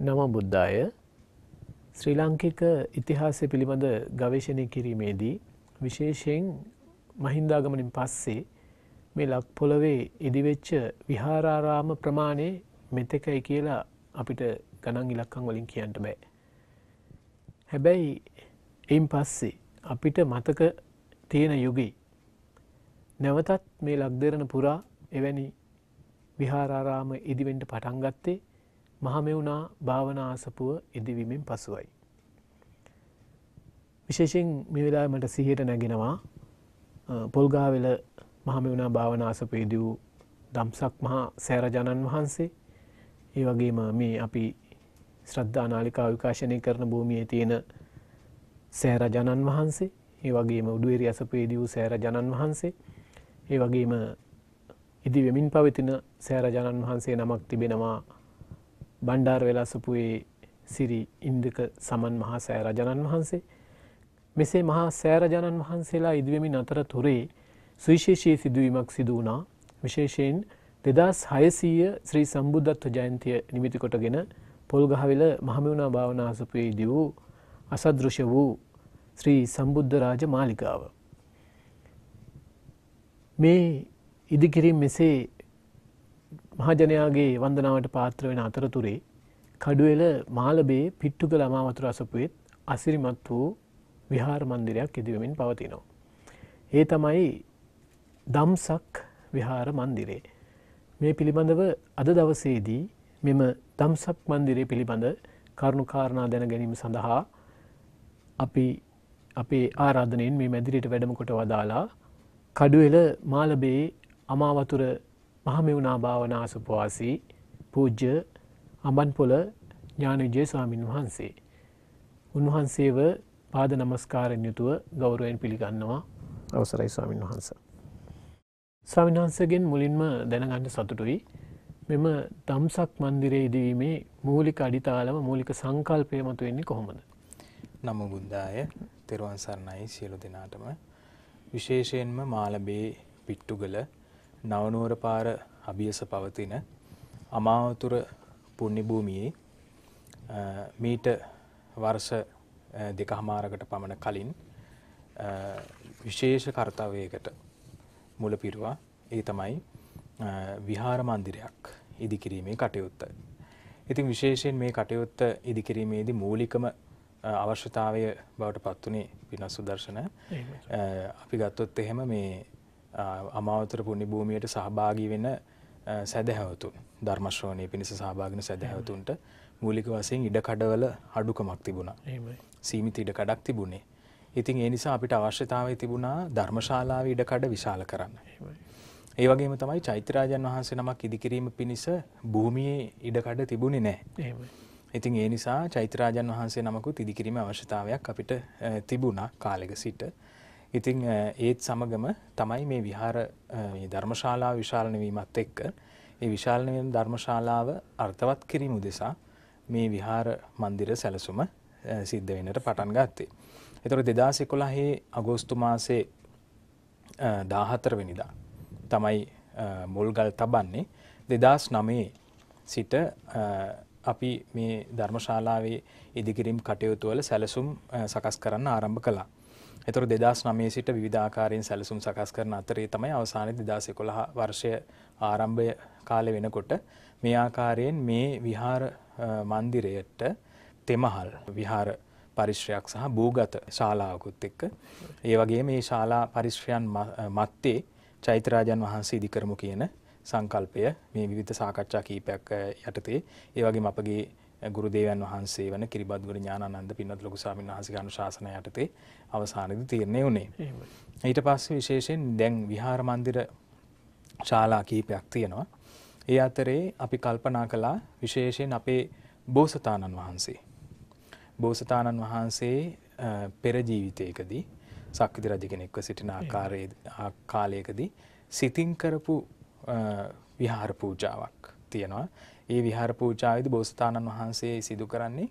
නම බුද්ධාය ශ්‍රී ලාංකික ඉතිහාසය පිළිබඳ ගවේශණය කිරීමේදී විශේෂයෙන් මහින්දාගමනින් පස්සේ මේ ලක් පොළොවේ ඉදිවෙච්ච විහාරාරාම ප්‍රමාණය මෙතකයි කියලා අපිට ගණන් ඉලක්කං වලින් කියන්නට බෑ. හැබැයි එයින් පස්සේ අපිට මතක තියෙන යුගී නැවතත් මේ ලක්දරන පුරා එවැනි විහාරාරාම ඉදිවෙන්ට පටන්ගත්තේ මහමෙවුනා භාවනාසපුව ඉදිවීමෙන් පසුවයි. විශේෂෙන් මේ වෙලා මට සිහියට නැගෙනවා පොල්ගාවෙල මහමෙවුනා භාවනාසප ඉදි වූ දම්සක් මහා සෑරජනන් වහන්සේ. ඒ වගේම මේ අපි ශ්‍රද්ධා නාලිකා විකාශනය කරන භූමියයේ තියෙන සෑරජනන් වහන්සේ. ඒ වගේම උඩුවේරි අසපේදී වූ සෑරජනන් වහන්සේ. ඒ වගේම ඉදි වෙමින් පවතින සෑරජනන් වහන්සේ නමක් තිබෙනවා බණ්ඩාර වෙලාසපුයේ සිරි ඉන්දක සමන් මහා සෑරජනන් වහන්සේ මෙසේ මහා සෑරජනන් වහන්සේලා ඉදිවෙමින් අතර තුරේ සුවිශේෂී සිදුවීමක් සිදු වුණා විශේෂයෙන් දෙදස් හයසීය ශ්‍රී සම්බුද්ධත්ව ජයන්තිය නිමිතිකොටගෙන පොල්ගහවෙල මහමවුණා භාවනාසපයේදී වූ අසදෘශ වූ ශ්‍රී සම්බුද්ධ රාජ මාලිකාව. මේ ඉදිකිරීම් මෙසේ මහජනයාගේ වන්දනාවට පාත්‍ර වෙන අතරතුරේ කඩුවෙල මාලබේ පිට්ටුක ළමාවතුර අසපුවෙත් අසිරිමත් වූ විහාර මන්දිරයක් ඉදිවමින් පවතිනවා. ඒ තමයි දම්සක් විහාර මන්දිරේ. මේ පිළිබඳව අද දවසේදී මෙම දම්සක් මන්දිරේ පිළිබඳ කරුණුකාරණා දැන ගැනීම සඳහා අපි අපේ ආරාධනයෙන් මේ මැදිරියට වැඩමකොට වදාලා කඩුවෙල මාලබේ අමාවතුර මහමෙවුනා භාවනාසුපවාසී පූජ්‍ය අඹන්පොල ඥානවිජය ස්වාමින් වහන්සේ. උන්වහන්සේව පාද නමස්කාරෙන් යුතුව ගෞරුවෙන් පිළිගන්නවා අවසරයි ස්වාමින් වහන්ස. ස්වාමින්වහන්සගෙන් මුලින්ම දැනගන්න සතුටුයි මෙම දම්සක් මන්දිරේ ඉදවීමේ මූලික අඩිතාලම මූලික සංකල්පය මතු වෙන්නේ කොහොමද. නම බුද්ධාය තෙරුවන් සරණයි සියලු දෙනාටම විශේෂයෙන්ම මාලබේ පිට්ටුගල නවනුවර පාර අභියස පවතින අමාවතුර පුුණ්‍යභූමියේ මීට වර්ෂ දෙක හමාරකට පමණ කලින් විශේෂ කර්තාවයකට මුල පිරුවා. ඒ තමයි විහාර මන්දිරයක් ඉදිකිරීමේ කටයුත්ත. ඉතින් විශේෂයෙන් මේ කටයුත්ත ඉදිකිරීමේදී මූලිකම අවශ්‍යතාවය බවට පත්වනේ පිනස් සුදර්ශන. අපි ගත්තොත් එහෙම මේ අමාවතර පුුණි භූමියයට සහභාගී වෙන සැදැහැවතුන් ධර්මශ්‍රවනය පිණිස සහභාගන සැදැහැවතුන්ට මූලික වසයෙන් ඉඩකඩවල අඩුකමක් තිබුණා සීමිත ඉඩකඩක් තිබුණේ ඉතින් ඒ නිසා අපිට අවශ්‍යතාවය තිබුණා ධර්මශාලාව ඉඩකඩ විශාල කරන්න. ඒ වගේම තමයි චෛත්‍යරාජන් වහන්සේ නමක් ඉදිකිරීම පිණිස භූමියේ ඉඩකඩ තිබුණේ නෑ. ඉතින් ඒ නිසා චෛත්‍යරාජන් වහන්සේ නමකුත් ඉදිකිරීම අවශ්‍යතාවයක් අපිට තිබුණා කාලෙක සිට. ඉතිං ඒත් සමගම තමයි මේ විහාර ධර්මශාලාව විශාලන වීමත් එක්ක ඒ විශාලනයෙන් ධර්මශාලාව අර්ථවත් කිරීම උදෙසා මේ විහාර මන්දිර සැලසුම සිද්ධ වෙනට පටන් ගත්තේ. එතොර දෙදා එකොළහේ අගෝස්තු මාසේ දාහතරවෙනිදා තමයි මුල්ගල් තබන්නේ දෙදස් නමේ සිට අපි මේ ධර්මශාලාවේ ඉදිකිරීම් කටයුතුවල සැලසුම් සකස් කරන්න ආරම්භ කලා. එතුර දෙදස් නමේ සිට විධාකාරයෙන් සැලසුම් සකස් කරන අතරේ තමයි අවසාන දෙදාසෙ කොළහ වර්ෂය ආරම්භය කාලෙ වෙනකොට මේ ආකාරයෙන් මේ විහාර මන්දිරයට තෙමහල් විහාර පරිශ්‍රයක් සහ භූගත ශාලාවකුත් එක්ක. ඒ වගේ මේ ශාලා පරිශ්‍රයන් මත්තේ චෛත්‍රාජන් වහන්සේ ඉදිකරමු කියන සංකල්පය මේ විවිධ සාකච්ඡා කීපයක් යටතේ. ඒ වගේම අපගේ ගුරුදේවයන් වහන්සේ වන කිරිබත්ගුර ඥානන්ද පින්නත් ලොකු ස්වාමීන් වහන්සේගේ අනුශාසන යටතේ අවසානයේදී තීරණය වුණේ. ඊට පස්සේ විශේෂයෙන් දැන් විහාර මන්දිර ශාලා කීපයක් තියෙනවා. ඒ අතරේ අපි කල්පනා කළා විශේෂයෙන් අපේ බෝසතාණන් වහන්සේ. බෝසතාණන් වහන්සේ පෙර ජීවිතයකදී සක්විති රජ කෙනෙක්ව සිටින ආකාරයේ කාලයකදී සිතින් කරපු විහාර පූජාවක් තියෙනවා. ඒ විහාර පූජාවේදී බෝසතාණන් වහන්සේ සිදු කරන්නේ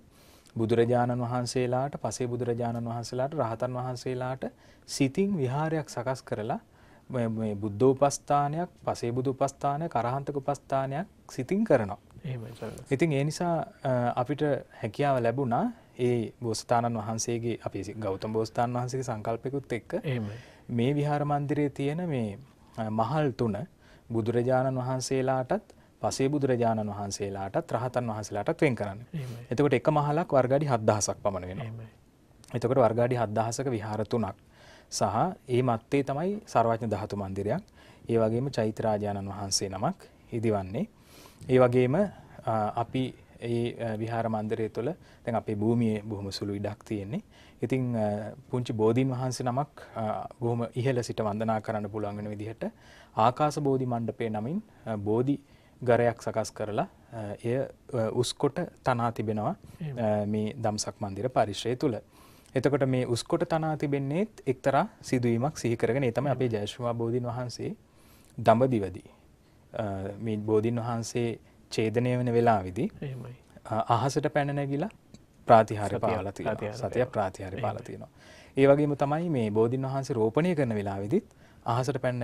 බුදුරජාණන් වහන්සේලාට පසේ බුදුරජාණන් වහන්සේලාට රහතන් වහන්සේලාට සිතින් විහාරයක් සකස් කරලා මේ බුද්ධෝපස්ථානයක් පසේ බුදු උපස්ථානයක් අරහන්තක උපස්ථානයක් සිතින් කරනවා. ඉතින් ඒ නිසා අපිට හැකියාව ලැබුණා ඒ බෝසතාණන් වහන්සේගේ අපි ගෞතම බෝසතාණන් වහන්සේගේ සංකල්පයකුත් එක්ක. මේ විහාර මන්දිරයේ තියෙන මේ මහල් තුන බුදුරජාණන් වහන්සේලාටත් පසේ බුදුරජාණන් වහන්සේලාටත් රහතන් වහන්සේලාටත් වෙන් කරන්න. එතකොට එක මහලක් වර්ගඩි 7000ක් පමණ වෙනවා. එතකොට වර්ගාඩි 7000ක විහාර තුනක් සහ ඒ මත්තේ තමයි සර්වඥ ධාතු මන්දිරයක්. ඒ වගේම චෛත්‍යරාජානන් වහන්සේ නමක් ඉදිවන්නේ. ඒ වගේම අපි ඒ විහාර මන්දිරය තුළ දැන් අපේ භූමියේ බොහොම සුළු ඉඩක් තියෙන්නේ. ඉතින් පුංචි බෝධීන් වහන්සේ නමක් බොහොම ඉහළ සිට වන්දනා කරන්න පුළුවන් වෙන විදිහට ආකාශ බෝධි මණ්ඩපය නමින් බෝධි ගරයක් සකස් කරලා එය උස්කොට තනා තිබෙනවා මේ දම්සක් මන්දිර පරිශ්‍රය තුළ. එතකොට මේ උස්කොට තනා තිබෙන්නේත් එක්තරා සිදුවීමක් සිහි කරගෙන ඒ තමයි අපේ ජයශ්‍රී බෝධීන් වහන්සේ දඹදිවදී මේ බෝධීන් වහන්සේ ඡේදනය වෙන එහෙමයි. අ, අහසට පැන නැගිලා ප්‍රාතිහාර්ය සතියක් පාලා තියෙනවා. ප්‍රාතිහාර්ය සතියක් ප්‍රාතිහාර්ය පාලා තියෙනවා. ඒ වගේම තමයි මේ බෝධීන් වහන්සේ රෝපණය කරන වෙලාවේදීත් අහසට පැන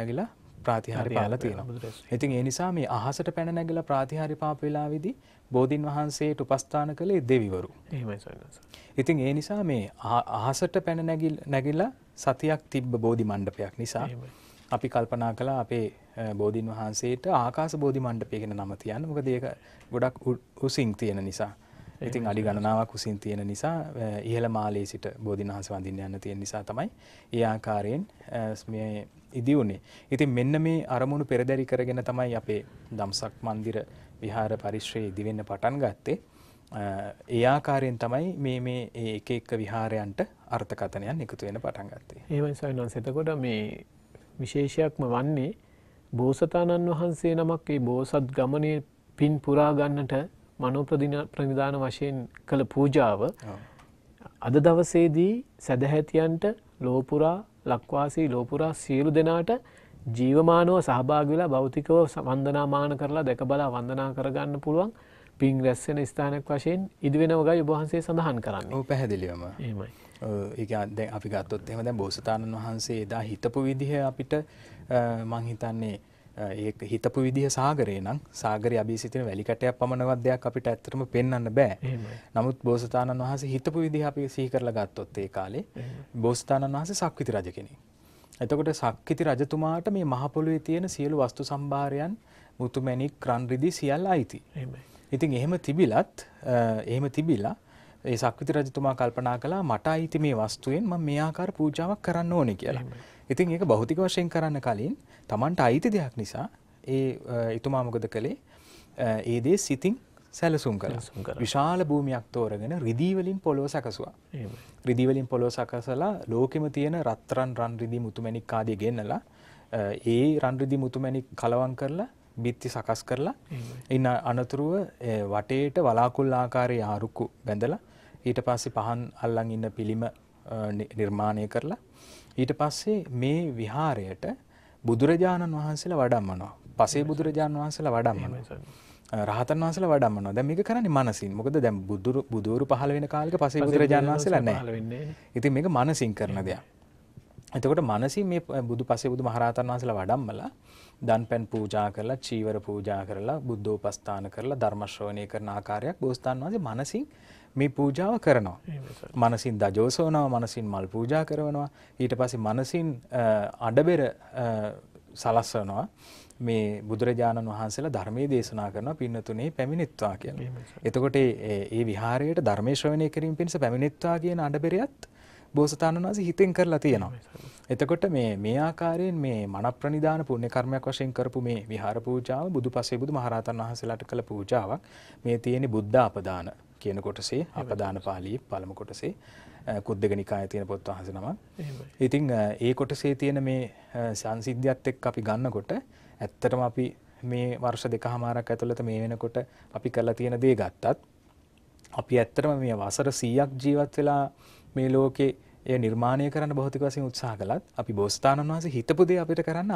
නැගිලා ප්‍රාතිහාර්ය පාලා තියෙනවා. ඉතින් ඒ නිසා මේ අහසට පැන නැගිලා ප්‍රාතිහාර්ය පාප වෙලාවේදී බෝධීන් වහන්සේට උපස්ථාන කළේ දෙවිවරු. එහෙමයි වහන්සේ. ඉතින් ඒ නිසා මේ අහ- අහසට පැන නැගිල් සතියක් තිබ්බ බෝධි මණ්ඩපයක් නිසා. අපි කල්පනා කළා අපේ බෝධීන් වහන්සේට ආකාශ බෝධි මණ්ඩපය කියන නම තියන්න. මොකද ඒක ගොඩක් උසින් තියෙන නිසා. ඉතින් අඩි ගණනාවක් උසින් තියෙන නිසා අ, ඉහළ මාලයේ සිට බෝධීන් වහන්සේ වඳින්න යන්න තියෙන නිසා තමයි ඒ ආකාරයෙන් අ, මේ ඉදි වුණේ. ඉතින් මෙන්න මේ අරමුණු පෙරදරි කරගෙන තමයි අපේ දම්සක් මන්දිර විහාර පරිශ්‍රයේ ඉදි වෙන්න පටන් ගත්තේ. අ, ඒ ආකාරයෙන් තමයි මේ මේ ඒ එක එක විහාරයන්ට අර්ථකථනයන් එකතු වෙන පටන් ගත්තේ. එහෙමයි ස්වාමීන් වහන්සේ. එතකොට මේ විශේෂයක්ම වන්නේ බෝසතාණන් වහන්සේ නමක් ඒ බෝසත් ගමනේ පින් පුරා ගන්නට මනෝ ප්‍රනිධාන වශයෙන් කළ පූජාව. අද දවසේදී සැදැහැතියන්ට ලෝපුරා ලක්වාසී ලෝපුරා සියලු දෙනාට ජීවමානව සහභාගි වෙලා භෞතිකව ස- වන්දනාමාන කරලා දැක බලා වන්දනා කරගන්න පුළුවන් පින් රැස්සෙන ස්ථානයක් වශයෙන් ඉදිවෙනව ගයි ඔබ වහන්සේ සඳහන් කරන්නේ. පැහැදිලිවම. එහෙමයි. ඒ දැන් අපි ගත්තොත් එහෙම දැන් බෝසතාණන් වහන්සේ එදා හිතපු විදිහ අපිට අ, ඒක හිතපු විදිහ සාගරේ නම් සාගරේ අභී සිටින වැලි කැටයක් පමණවත් දෙයක් අපිට ඇත්තටම පෙන්වන්න බෑ. නමුත් බෝසතාණන් වහන්සේ හිතපු විදිහ අපි සිහි කරලා ගත්තොත් ඒ කාලේ බෝසතාණන් වහන්සේ සක්විති රජ කෙනෙක්. එතකොට සක්විති රජතුමාට මේ මහ පොළොවේ තියෙන සියලු වස්තු සම්භාරයන් මුතුමැණික් රන් රිදී සියල්ල අයිති. ඉතින් එහෙම තිබිලත් එහෙම තිබිලා ඒ සක්විති රජතුමා කල්පනා කළා මට අයිති මේ වස්තුවෙන් මම මේ ආකාර පූජාවක් කරන්න ඕනේ කියලා. ඉතින් ඒක භෞතික වශයෙන් කරන්න කලින් Tamanට අයිති දෙයක් නිසා ඒ එතුමා මොකද කළේ? ඒ දේ සිතින් සැලසුම් කළා. විශාල භූමියක් තෝරගෙන රිදී වලින් පොළොව සැකසුවා. රිදී වලින් පොළොව සකසලා ලෝකෙම තියෙන රත්රන් රන් රිදී මුතුමැණික් ආදී ගෙන්නලා ඒ රන් රිදී මුතුමැණික් කලවම් කරලා බිත්ති සකස් කරලා. ඉන්න අනතුරුව වටේට වලාකුල් ආකාරයේ ආරුක්කු බැඳලා ඊට පස්සේ පහන් අල්ලන් ඉන්න පිළිම නිර්මාණය කරලා ඊට පස්සේ මේ විහාරයට බුදුරජාණන් වහන්සේලා වඩම්මනවා. පසේ බුදුරජාණන් වහන්සේලා වඩම්මනවා. රහතන් වහන්සේලා වඩම්මනවා. දැන් මේක කරන්නේ මනසින්. මොකද දැන් බුදුරු බුදුවරු පහළ වෙන කාලෙක පසේ බුදුරජාණන් වහන්සේලා නැහැ. ඉතින් මේක මනසින් කරන දෙයක්. එතකොට මනසින් මේ බුදු පසේ බුදු මහරහතන් වහන්සේලා වඩම්මලා දන් පැන් පූජා කරලා චීවර පූජා කරලා බුද්ධෝපස්ථාන කරලා ධර්ම ශ්‍රවණය කරන ආකාරයක් බෝසතාණන් වහන්සේ මනසින් මේ පූජාව කරනවා. මනසින් දජෝසවනවා මනසින් මල් පූජා කරනවා ඊට පස්සේ මනසින් අඩබෙර අ, සලස්වනවා මේ බුදුරජාණන් වහන්සේලා ධර්මයේ දේශනා කරනවා පින්නතුනේ පැමිණෙත්වා කියලා. එතකොට ඒ විහාරයට ධර්මයේ ශ්‍රවණය කිරීම පිණිස පැමිණෙත්වා කියන අඩබෙරයත් බෝසතාණන් වහන්සේ හිතෙන් කරලා තියෙනවා. එතකොට මේ මේ ආකාරයෙන් මේ මනප්‍රනිදාන පුණ්‍ය කර්මයක් වශයෙන් කරපු මේ විහාර පූජාව බුදුපසේ බුදු මහරහතන් වහන්සේලාට කළ පූජාවක්. මේ තියෙන්නේ බුද්ධ අපදාන කියන කොටසේ අපදාන පාළියේ පළමු කොටසේ කුද්දක නිකායේ තියෙන පොත්. එහෙමයි. ඉතින් අ, ඒ කොටසේ තියෙන මේ සංසිද්ධියත් එක්ක අපි ගන්නකොට ඇත්තටම අපි මේ වර්ෂ දෙකහමාරක් ඇතුළත මේ වෙනකොට අපි කරලා තියෙන දේ ගත්තත් අපි ඇත්තටම මේ වසර 100ක් ජීවත් වෙලා මේ ලෝකේ එය නිර්මාණය කරන්න භෞතික වශයෙන් උත්සාහ කළත් අපි බෝසතාණන් වහන්සේ හිතපු දේ අපිට කරන්න.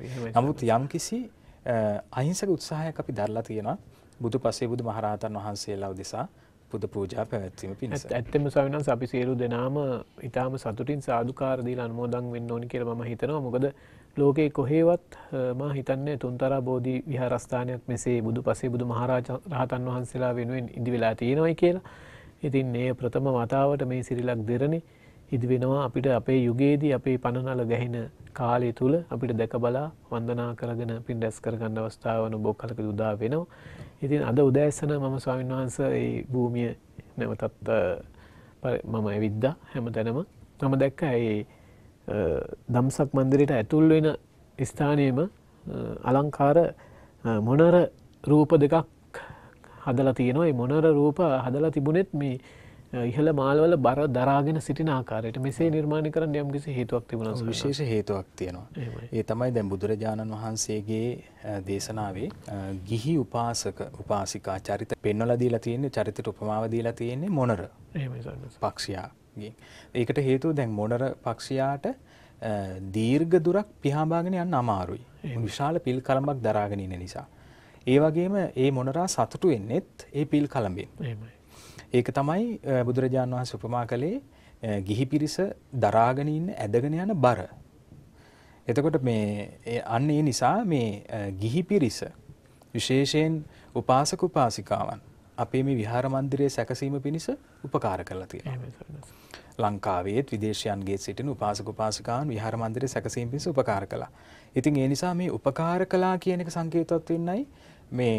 එහෙමයි නමුත් යම්කිසි අ, අහිංසක උත්සාහයක් අපි දරලා තියෙනවා බුදු පසේ බුදු මහරහතන් වහන්සේලා උදෙසා පුද පූජා පැවැත්වීම පිණිස. ඇත්තම සවිනස් අපි සියලු දෙනාම ඉතාම සතුටින් සාධකාරදී අන්මෝදං වෙන්න ඕනි කියල ම හිතනවා මොකද ලෝකයේ කොහේවත් මා හිතන්නේ තුන්තරා බෝධී විහාරස්ථානයක් මෙසේ බුදු පසේ බුදු මහරාජ රහතන් වහන්සේලා වෙනුවෙන් ඉදි වෙලා තියෙනවයි කියලා. ඉතින් ඒ ප්‍රථම වතාවට මේ සිරිලක් දෙරණි ඉදි වෙනවා අපිට අපේ යුගේදී අපේ පණනල ගැහෙන කාලය තුළ අපිට දැක බලා වන්දනා කරගෙන පින් ඩැස් කරගන්න අවස්ථාවන බොක් කලක උදා වෙනවා. ඉතින් අද උදෑස්සන මම ස්වාමීන් වහන්ස ඒ භූමිය නැවතත් මම ඇවිද්ද හැම තැනම. මම දැක්ක ඒ දම්සක් මන්දිරයට ඇතුල් වෙන ස්ථානයම අලංකාර මොනර රූප දෙකක් හදලා තියෙනවා. මොනර රූප හදලා තිබුණෙත් මේ ඉහළ මාල්වල බර දරාගෙන සිටින ආකාරයට මෙසේ නිර්මාණ කරන්න යම් කිසි හේතුවක් තිබුණ විශේෂ හේතුවක් තියෙනවා. ඒ තමයි දැන් බුදුරජාණන් වහන්සේගේ දේශනාවේ ගිහි උපාසක උපාසිකා චරිත පෙන්වලා දීලා තියෙන්නේ චරිතයට උපමාව දීලා තියෙන්නේ මොනර. පක්ෂයාගේ. ඒකට හේතුව දැන් මොනර පක්ෂයාට දීර්ඝ දුරක් පිහාබාගෙන යන්න අමාරුයි. විශාල පිල් කලඹක් දරාගෙන ඉන්න නිසා. ඒ වගේම ඒ මොනරා සතුටු වෙන්නෙත් ඒ පිල් කලඹෙන්. ඒක තමයි බුදුරජාණන් වහන්සේ උපමා කළේ ගිහි පිරිස දරාගෙන ඉන්න ඇදගෙන යන බර. එතකොට මේ අන්න ඒ නිසා මේ ගිහි පිරිස විශේෂයෙන් උපාසක උපාසිකාවන් අපේ මේ විහාර මන්දිරයේ සැකසීම පිණිස උපකාර කරලා තියෙනවා. ලංකාවේත් විදේශයන්ගේ සිටින උපාසක උපාසිකාවන් විහාර මන්දිරයේ සැකසීම පිණිස උපකාර කළා. ඉතින් ඒ නිසා මේ උපකාර කළා කියන එක සංකේතවත් වෙන්නයි මේ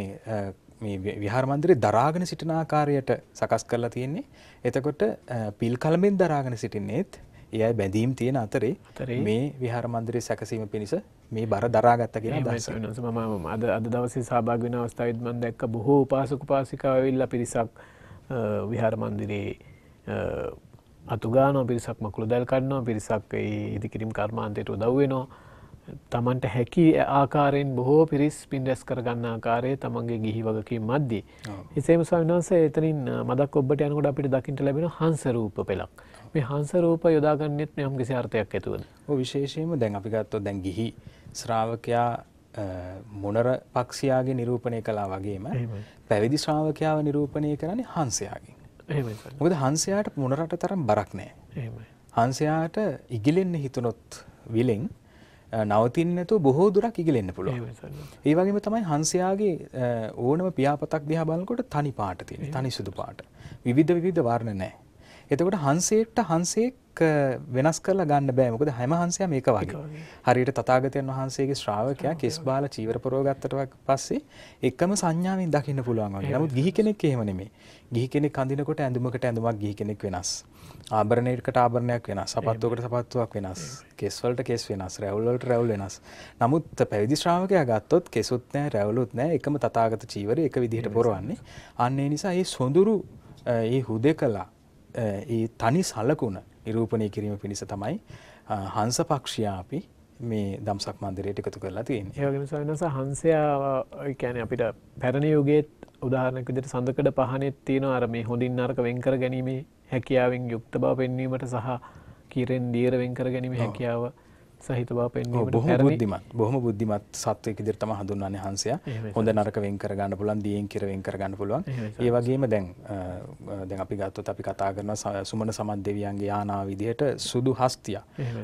මේ විහාර මන්දිරේ දරාගෙන සිටින ආකාරයට සකස් කරලා තියෙන්නේ. එතකොට පිල් කලමෙන් දරාගෙන සිටින්නේත් ඒ අය බැඳීම් තියෙන අතරේ මේ විහාර මන්දිරේ සැකසීම පිණිස මේ බර දරාගත්ත කියන අදහස. මම අද අද දවසේ සහභාගී වෙන අවස්ථාවෙත් මම දැක්ක බොහෝ උපාසක උපාසිකාවෝ ඇවිල්ලා පිරිසක් විහාර මන්දිරේ අතුගානවා පිරිසක් මකුළු දැල් කඩනවා පිරිසක් ඒ ඉදිකිරීම් කර්මාන්තයට උදව් වෙනවා. තමන්ට හැකි ආකාරයෙන් බොහෝ පිරිස් පින්ඩැස් කරගන්න ආකාරය තමන්ගේ ගිහි වගකින් මද්දී. එසේම ස්වාමිනාස එතනින් මදක් ඔබට යනකොට අපිට දකිට ලැබෙන හංසරූප පෙළක්. මේ හංසරූප යොදාගන්නෙත් යම් කිසි අර්ථයක් ඇතුවද. විශේෂයම දැන් අපි ගත්තොත් දැන් ගිහි ශ්‍රාවකයා මොනර පක්ෂයාගේ නිරූපණය කලා වගේම පැවිදි ශ්‍රාවකයාව නිරූපණය කරන්නේ හංසයාගේ. මොකද හංසයාට මොනරට තරම් බරක් නෑ. හංසයාට ඉගිලෙන්න හිතුනොත් විලෙන් නවතින්න නැතුව බොහෝ දුරක් ඉගිලෙන්න පුළුවන්. ඒ වගේම තමයි හංසයාගේ ඕනම පියාපතක් දිහා බලනකොට තනි පාට තියෙන. තනි සුදු පාට. විවිධ විවිධ වර්ණ නැහැ. එතකොට හංසයෙක්ට හංසයෙක් වෙනස් කරලා ගන්න බෑ. මොකද හැම හංසයම එක වගේ. හරියට තථාගතයන් වහන්සේගේ ශ්‍රාවකයා කෙස් බාල චීවර පරව ගත්තට පස්සේ එකම සංඥාවෙන් දකින්න පුළුවන් වගේ. නමුත් ගිහි කෙනෙක් එහෙම නෙමෙයි. ගිහි කෙනෙක් අඳිනකොට ඇඳුමකට ඇඳුමක් ගිහි කෙනෙක් වෙනස්. ආභරණයකට ආභරණයක් වෙනස්. සපත්තුවකට සපත්තුවක් වෙනස්. කෙස් වලට කෙස් වෙනස්. රැවුල් වලට රැවුල් වෙනස්. නමුත් පැවිදි ශ්‍රාවකයා ගත්තොත් කෙසුත් නැහැ, රැවුලුත් නැහැ. එකම තථාගත චීවරය එක විදිහට පොරවන්නේ. අන්න ඒ නිසා මේ සොඳුරු ඒ හුදෙකලා ඒ තනි සලකුණ නිරූපණය කිරීම පිණිස තමයි හංස පක්ෂයා අපි මේ දම්සක් මන්දිරයට එකතු කරලා තියෙන. ඒවගේම සවිනස හංසයා කැන අපිට පැරණි යුගේත් උදාහරණයක් විදිහට සඳකඩ පහනෙත් තියෙන අර මේ හොඳින් නරක වෙන්කර ගැනීමේ හැකියාවෙන් යුක්ත බව පෙන්වීමට සහ කීරෙන් දියර වෙන්කර ගැනීම හැකියාව සහිත බව පෙන්වීමට බොහොම බුද්ධිමත් බොහොම බුද්ධිමත් සත්වයෙක් විදිහට තමයි හඳුන්වන්නේ හංසයා. හොඳ නරක වෙන් කර ගන්න පුළුවන්, දියෙන් කිර වෙන් කර ගන්න පුළුවන්. ඒ වගේම දැන් දැන් අපි ගත්තොත් අපි කතා කරනවා සුමන සමත් දෙවියන්ගේ යානා විදිහට සුදු හස්තිය.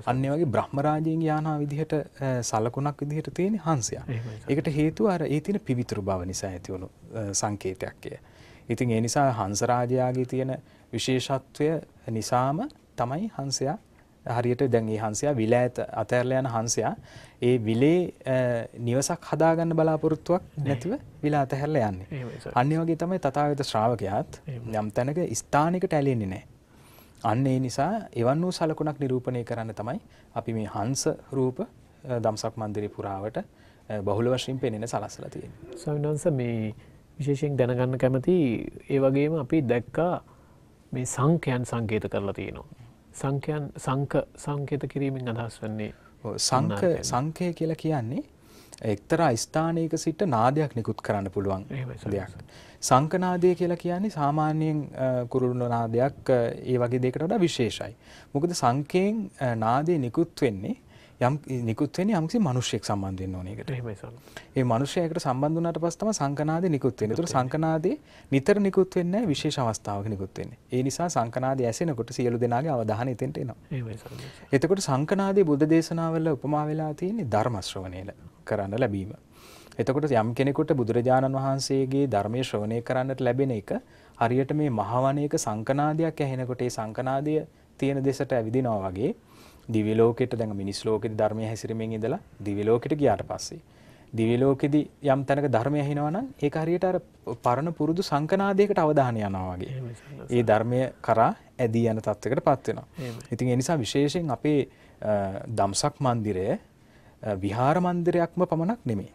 අන්න ඒ වගේ බ්‍රහ්මරාජයන්ගේ යානා විදිහට සලකුණක් විදිහට තියෙන හංසයා. ඒකට හේතුව අර ඒ තියෙන පිවිතුරු බව නිසා ඇති වුණු සංකේතයක්. ඉතින් ඒ නිසා හංස රාජයාගේ තියෙන විශේෂත්වය නිසාම තමයි හංසයා හරියට දැන් ඒ හංසයා විල ඇත අතෑරලා යන හංසයා ඒ විලේ නිවසක් හදාගන්න බලාපොරොත්තුවක් නැතිව විල අතහැරලා යන්නේ. අන්න වගේ තමයි තථාගත ශ්‍රාවකයාත් යම් තැනක ස්ථානිකට ඇලෙන්නේ නැහැ. අන්න ඒ නිසා එවන් වූ සලකුණක් නිරූපණය කරන්න තමයි අපි මේ හංස රූප දම්සක් මන්දිරේ පුරාවට බහුල වශයෙන් පෙනෙන සලස්සලා තියෙන්නේ. ස්වාමීන් මේ විශේෂයෙන් දැනගන්න කැමති ඒ වගේම අපි දැක්කා මේ සංඛ්‍යයන් සංකේත කරලා තියෙනවා. සංඛ්‍යයන් සංක සංකේත කිරීමෙන් අදහස් වන්නේ සංක සංකය කියලා කියන්නේ එක්තරා ස්ථානයක සිට නාදයක් නිකුත් කරන්න පුළුවන් දෙයක්. සංකනාදය කියලා කියන්නේ සාමාන්‍යයෙන් කුරුළු නාදයක් ඒ වගේ දෙයකට වඩා විශේෂයි. මොකද සංකයෙන් නාදය නිකුත් වෙන්නේ යම් නිකුත් වෙන්නේ යම්කිසි මිනිහෙක් සම්බන්ධ වෙන්න ඕන එකට. එහෙමයි සන්න. ඒ මිනිහයාකට සම්බන්ධ වුණාට පස්සේ තමයි සංකනාදේ නිකුත් වෙන්නේ. ඒතර සංකනාදේ නිතර නිකුත් වෙන්නේ නැහැ විශේෂ අවස්ථාවක නිකුත් වෙන්නේ. ඒ නිසා සංකනාදේ ඇසෙනකොට සියලු දෙනාගේ අවධානය එතෙන්ට එනවා. එහෙමයි සන්න. එතකොට සංකනාදේ බුද්ධ දේශනාවල උපමා වෙලා තියෙන්නේ ධර්ම ශ්‍රවණය කරන්න ලැබීම. එතකොට යම් කෙනෙකුට බුදුරජාණන් වහන්සේගේ ධර්මයේ ශ්‍රවණය කරන්නට ලැබෙන එක හරියට මේ මහවණේක සංකනාදයක් ඇහෙනකොට ඒ සංකනාදය තියෙන දෙසට ඇවිදිනවා වගේ දිව්‍ය ලෝකෙට දැන් මිනිස් ලෝකෙදි ධර්මය හැසිරීමෙන් ඉඳලා දිව්‍ය ලෝකෙට ගියාට පස්සේ දිව්‍ය ලෝකෙදි යම් තැනක ධර්මය ඇහෙනවා නම් ඒක හරියට අර පරණ පුරුදු සංකනාදයකට අවධානය යනවා වගේ. ඒ ධර්මය කරා ඇදී යන තත්වයකට පත් වෙනවා. ඉතින් ඒ නිසා විශේෂයෙන් අපේ දම්සක් මන්දිරය විහාර මන්දිරයක්ම පමණක් නෙමෙයි.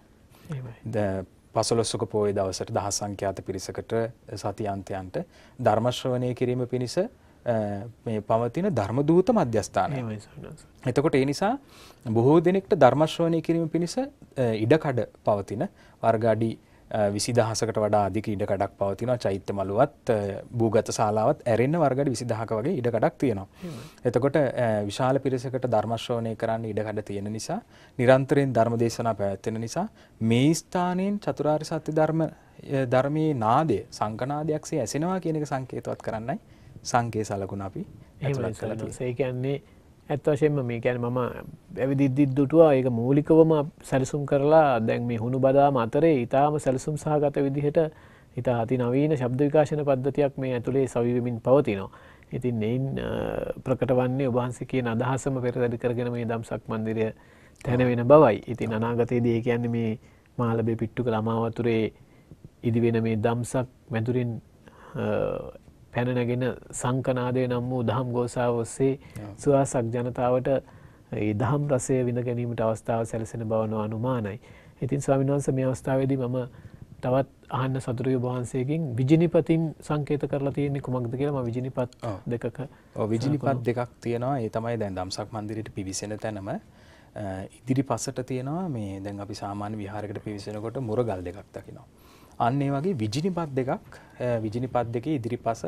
පසළොස්වක පෝය දවසට දහස් සංඛ්‍යාත පිරිසකට සතියන්තයන්ට ධර්ම ශ්‍රවණය කිරීම පිණිස මේ පවතින ධර්මදූත මධ්‍යස්ථානය. එහෙමයි සන්න. එතකොට ඒ නිසා බොහෝ දෙනෙක්ට ධර්ම ශ්‍රවණය කිරීම පිණිස ඉඩකඩ පවතින වර්ග අඩි විසි දහසකට වඩා අධික ඉඩකඩක් පවතිනවා චෛත්‍ය මළුවත් භූගත ශාලාවත් ඇරෙන්න වර්ගඩ විසිදහක වගේ ඉඩකඩක් තියෙනවා. එතකොට විශාල පිරිසකට ධර්මශ්‍රවණය කරන්න ඉඩකඩ තියෙන නිසා නිරන්තරයෙන් ධර්ම දේශනා පැවැත්වෙන නිසා මේ ස්ථානයෙන් චතුරාර්ය සත්‍ය ධර්ම ධර්මයේ නාදය සංකනාදයක්සේ ඇසෙනවා කියන එක සංකේතවත් කරන්නයි සංකේ සලකුණ අපි එහෙමයි ඇතුළත් කරලා තියෙන්නේ. සන්න. ඒ කියන්නේ ඇත්ත වශයෙන්ම මේ කියන්නේ මම ඇවිදිද්දිත් දුටුවා ඒක මූලිකවම සැලසුම් කරලා දැන් මේ හුණු බදාම අතරේ ඊටාම සැලසුම් සහගත විදිහට ඉතා අති නවීන ශබ්ද විකාශන පද්ධතියක් මේ ඇතුළේ සවිවමින් පවතිනවා. ඉතින් එයින් ප්‍රකට වන්නේ ඔබහන්සේ කියන අදහසම පෙරදැඩි කරගෙන මේ දම්සක් මන්දිරය තැන වෙන බවයි. ඉතින් අනාගතයේදී කියන්නේ මේ මාලබේ පිට්ටුක ළමාවතුරේ ඉදිවෙන මේ දම්සක් මැදුරින් පැනනගෙන සංකනාදය නම් වූ දහම් ගෝසාාව ඔස්සේ සුවාසක් ජනතාවට දහම් රසය විඳ ගැනීමට අවස්ථාව සැලසෙන බවන අනුමානයි. ඉතින් ස්වාමින් වහන්ස මේ අවස්ථාවේදී මම තවත් අහන්න සතුරය වහන්සේකින් විජිනිපතින් සංකේත කරලා තියෙන්නේ කුමක්ද කියලම විජිනිපත්. දෙකක විජිනිපත් දෙකක් තියෙනවා ඒ තමයි දැන් දම්සක් මන්දිරයට පිවිසෙන තැනම ඉදිරි පසට තියෙනවා මේ දැන් අපි සාමාන්‍ය විහාරයකට පිවිසෙනකොට මුරගල් දෙකක් දකිනවා. අන්න ඒ වගේ විජිනිපත් දෙකක් විජිනිපත් දෙකේ ඉදිරිපස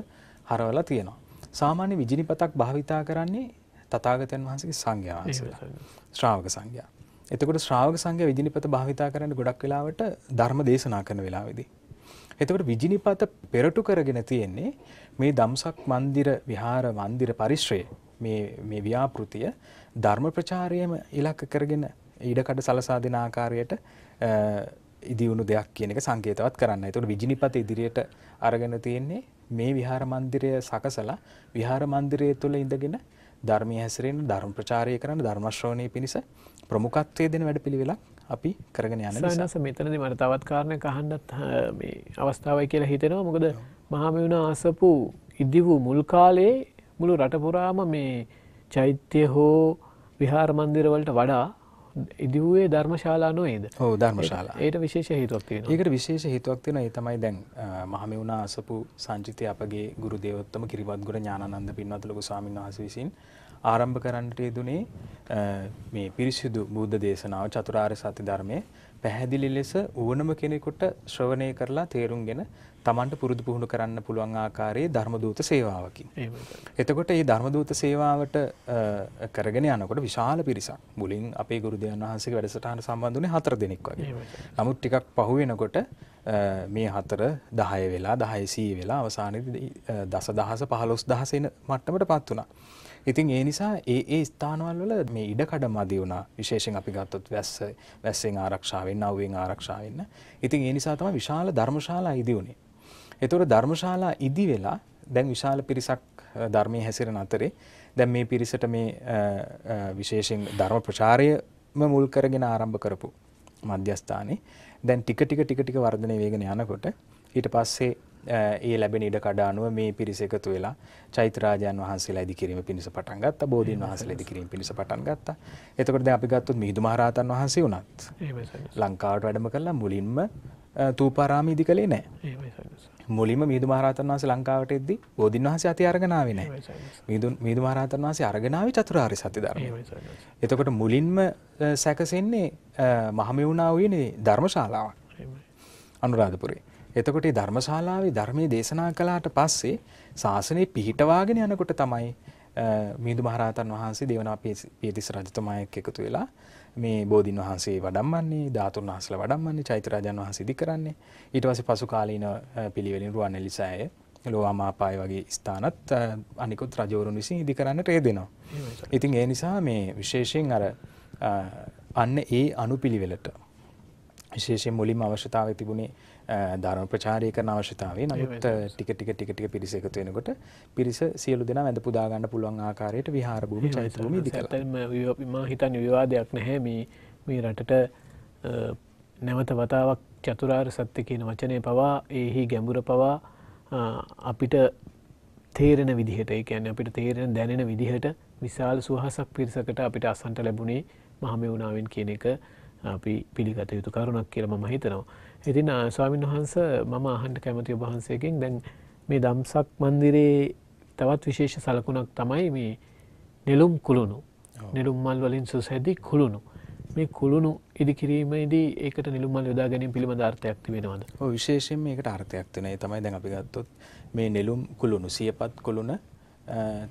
හරවලා තියෙනවා. සාමාන්‍ය විජිනිපතක් භාවිතා කරන්නේ තථාගතයන් වහන්සේගේ සංඝයා වහන්සේලා. ශ්‍රාවක සංඝයා. එතකොට ශ්‍රාවක සංඝයා විජිනිපත භාවිතා කරන්නේ ගොඩක් වෙලාවට ධර්ම දේශනා කරන වෙලාවෙදී. එතකොට විජිනිපත පෙරටු කරගෙන තියෙන්නේ මේ දම්සක් මන්දිර විහාර මන්දිර පරිශ්‍රය මේ මේ ව්‍යාපෘතිය ධර්ම ප්‍රචාරයම ඉලක්ක කරගෙන ඉඩකඩ සලසා දෙන ආකාරයට ඉදිවුණු දෙයක් කියන එක සංකේතවත් කරන්න. එතකොට විජිනිපත ඉදිරියට අරගෙන තියෙන්නේ මේ විහාර මන්දිරය සකසලා විහාර මන්දිරය තුළ ඉඳගෙන ධර්මයේ හැසිරෙන ධර්ම ප්‍රචාරය කරන ධර්ම ශ්‍රවණය පිණිස ප්‍රමුඛත්වයේ දෙන වැඩපිළිවෙලක් අපි කරගෙන යන නිසා. සනස මෙතනදි මට තවත් කාරණය කහන්නත් මේ අවස්ථාවයි කියලා හිතෙනවා මොකද මහමවුණ ආසපු ඉදි වූ මුල් කාලේ මුළු රටපුරාම මේ චෛත්‍ය හෝ විහාර මන්දිරවලට වඩා ඉදිවූේ ධර්මශාලා නොේද හෝ ධර්මශාලා. ඒයට විශේෂ හිතුවක්තිය ඒකට විශේෂ හිතුවක් තියෙන තමයි දැන් මහමවුණ අසපු සංචිතය අපගේ ගුරු දේවත්තම කිරිවත්ගුර ඥානන්ද පින්වතුලකු සාමීන් වහස විසින් ආරම්භ කරන්නට යදුනේ මේ පිරිසිුදු බුද්ධ දේශනාව චතුරාර් සති ධර්මය පැහැදිලි ලෙස ඕනම කෙනෙකුට ශ්‍රවණය කරලා තේරුම් ගෙන Tamanට පුරුදු පුහුණු කරන්න පුළුවන් ආකාරයේ ධර්මදූත සේවාවකින්. එතකොට මේ ධර්මදූත සේවාවට කරගෙන යනකොට විශාල පිරිසක් මුලින් අපේ ගුරුදේවයන් වහන්සේගේ වැඩසටහන සම්බන්ධ වුණේ හතර දෙනෙක් වගේ. නමුත් ටිකක් පහු වෙනකොට මේ හතර 10 වෙලා 10 100 වෙලා අවසානයේදී දස දහස 15 දහස එන මට්ටමටපත් වුණා. ඉතින් ඒ නිසා ඒ ඒ ස්ථානවල වල මේ ඉඩකඩ මදි වුණා. විශේෂයෙන් අපි ගත්තොත් වැස්ස වැස්සෙන් ආරක්ෂා වෙන්න, අවුවෙන් ආරක්ෂා වෙන්න. ඉතින් ඒ නිසා තමයි විශාල ධර්මශාලා ඉදි වුණේ. ඒතකොට ධර්මශාලා ඉදි වෙලා දැන් විශාල පිරිසක් ධර්මයේ හැසිරෙන අතරේ දැන් මේ පිරිසට මේ විශේෂයෙන් ධර්ම ප්‍රචාරයම මුල් කරගෙන ආරම්භ කරපු මධ්‍යස්ථානේ. දැන් ටික ටික ටික ටික වර්ධනය වෙගෙන යනකොට ඊට පස්සේ ඒ ලැබෙන ඉඩ කඩ අනුව මේ පිරිස එකතු වෙලා චෛත්‍යරාජයන් වහන්සේලා ඉදි කිරීම පිණිස පටන් ගත්තා. බෝධීන් වහන්සේලා ඉදි කිරීම පිණිස පටන් ගත්තා. එතකොට දැන් අපි ගත්තොත් මිහිඳු මහරහතන් වහන්සේ වුණත්. ලංකාවට වැඩම කළා. මුලින්ම තූපාරාම ඉදි කළේ නැහැ. මුලින්ම මිහිඳු මහරහතන් වහන්සේ ලංකාවට එද්දී බෝධීන් වහන්සේ අති අරගෙන ආවේ නැහැ. මිහිඳු මහරහතන් වහන්සේ අරගෙන ආවේ චතුරාර්ය සත්‍ය ධර්මය. එතකොට මුලින්ම සැකසෙන්නේ මහමෙවුනා වූයේ ධර්මශාලාවක් එහෙමයි. අනුරාධපුරේ. එතකොට මේ ධර්මශාලාවේ ධර්මයේ දේශනා කළාට පස්සේ ශාසනය පිහිටවාගෙන යනකොට තමයි මිහිඳු මහරහතන් වහන්සේ දේවනා පියතිස්ස රජතුමා එක්ක එකතු වෙලා මේ බෝධින් වහන්සේ වඩම්මන්නේ ධාතුන් වහන්සේලා වඩම්මන්නේ චෛත්‍යරාජන් වහන්සේ ඉදි කරන්නේ ඊට පස්සේ පසු කාලීන පිළිවෙලින් රුවන්වැලි සෑය ලෝවාමාපාය වගේ ස්ථානත් අනිකුත් රජවරුන් විසින් ඉදි කරන්නට යෙදෙනවා. ඉතින් ඒ නිසා මේ විශේෂයෙන් අර අන්න ඒ අනුපිළිවෙලට විශේෂයෙන් මුලින්ම අවශ්‍යතාවය තිබුණේ ධර්ම ප්‍රචාරය කරන අවශ්‍යතාවය. නමුත් ටික ටික ටික ටික පිරිස එකතු වෙනකොට පිරිස සියලු දෙනා වැඳ පුදා ගන්න පුළුවන් ආකාරයට විහාර භූමි චෛත්‍ය භූමි ඉදි කළා. මම හිතන්නේ විවාදයක් නැහැ මේ මේ රටට නැවත වතාවක් චතුරාර්ය සත්‍ය කියන වචනය පවා ඒහි ගැඹුර පවා අපිට තේරෙන විදිහට ඒ කියන්නේ අපිට තේරෙන දැනෙන විදිහට විශාල සුවහසක් පිරිසකට අපිට අසන්ට ලැබුණේ මහමෙවුනාවෙන් කියන එක අපි පිළිගත යුතු කරුණක් කියලා මම හිතනවා. ඉතින් ස්වාමීන් වහන්ස මම අහන්ට කැමති ඔබහන්සේකින් දැන් මේ දම්සක් මන්දිරේ තවත් විශේෂ සලකුණක් තමයි මේ නෙළුම් කුළුණු නෙළුම් මල් වලින් සුසැදි කුළුණු මේ කුළුණු ඉදිකිරීමේදී ඒකට නිලුම් මල් යොදා ගැනීම පිළිබඳ අර්ථයක් තිබෙනවද? ඔව් විශේෂයෙන් මේකට අර්ථයක් තියෙනවා. ඒ තමයි දැන් අපි ගත්තොත් මේ නෙළුම් කුළුණු සියපත් කුළුණ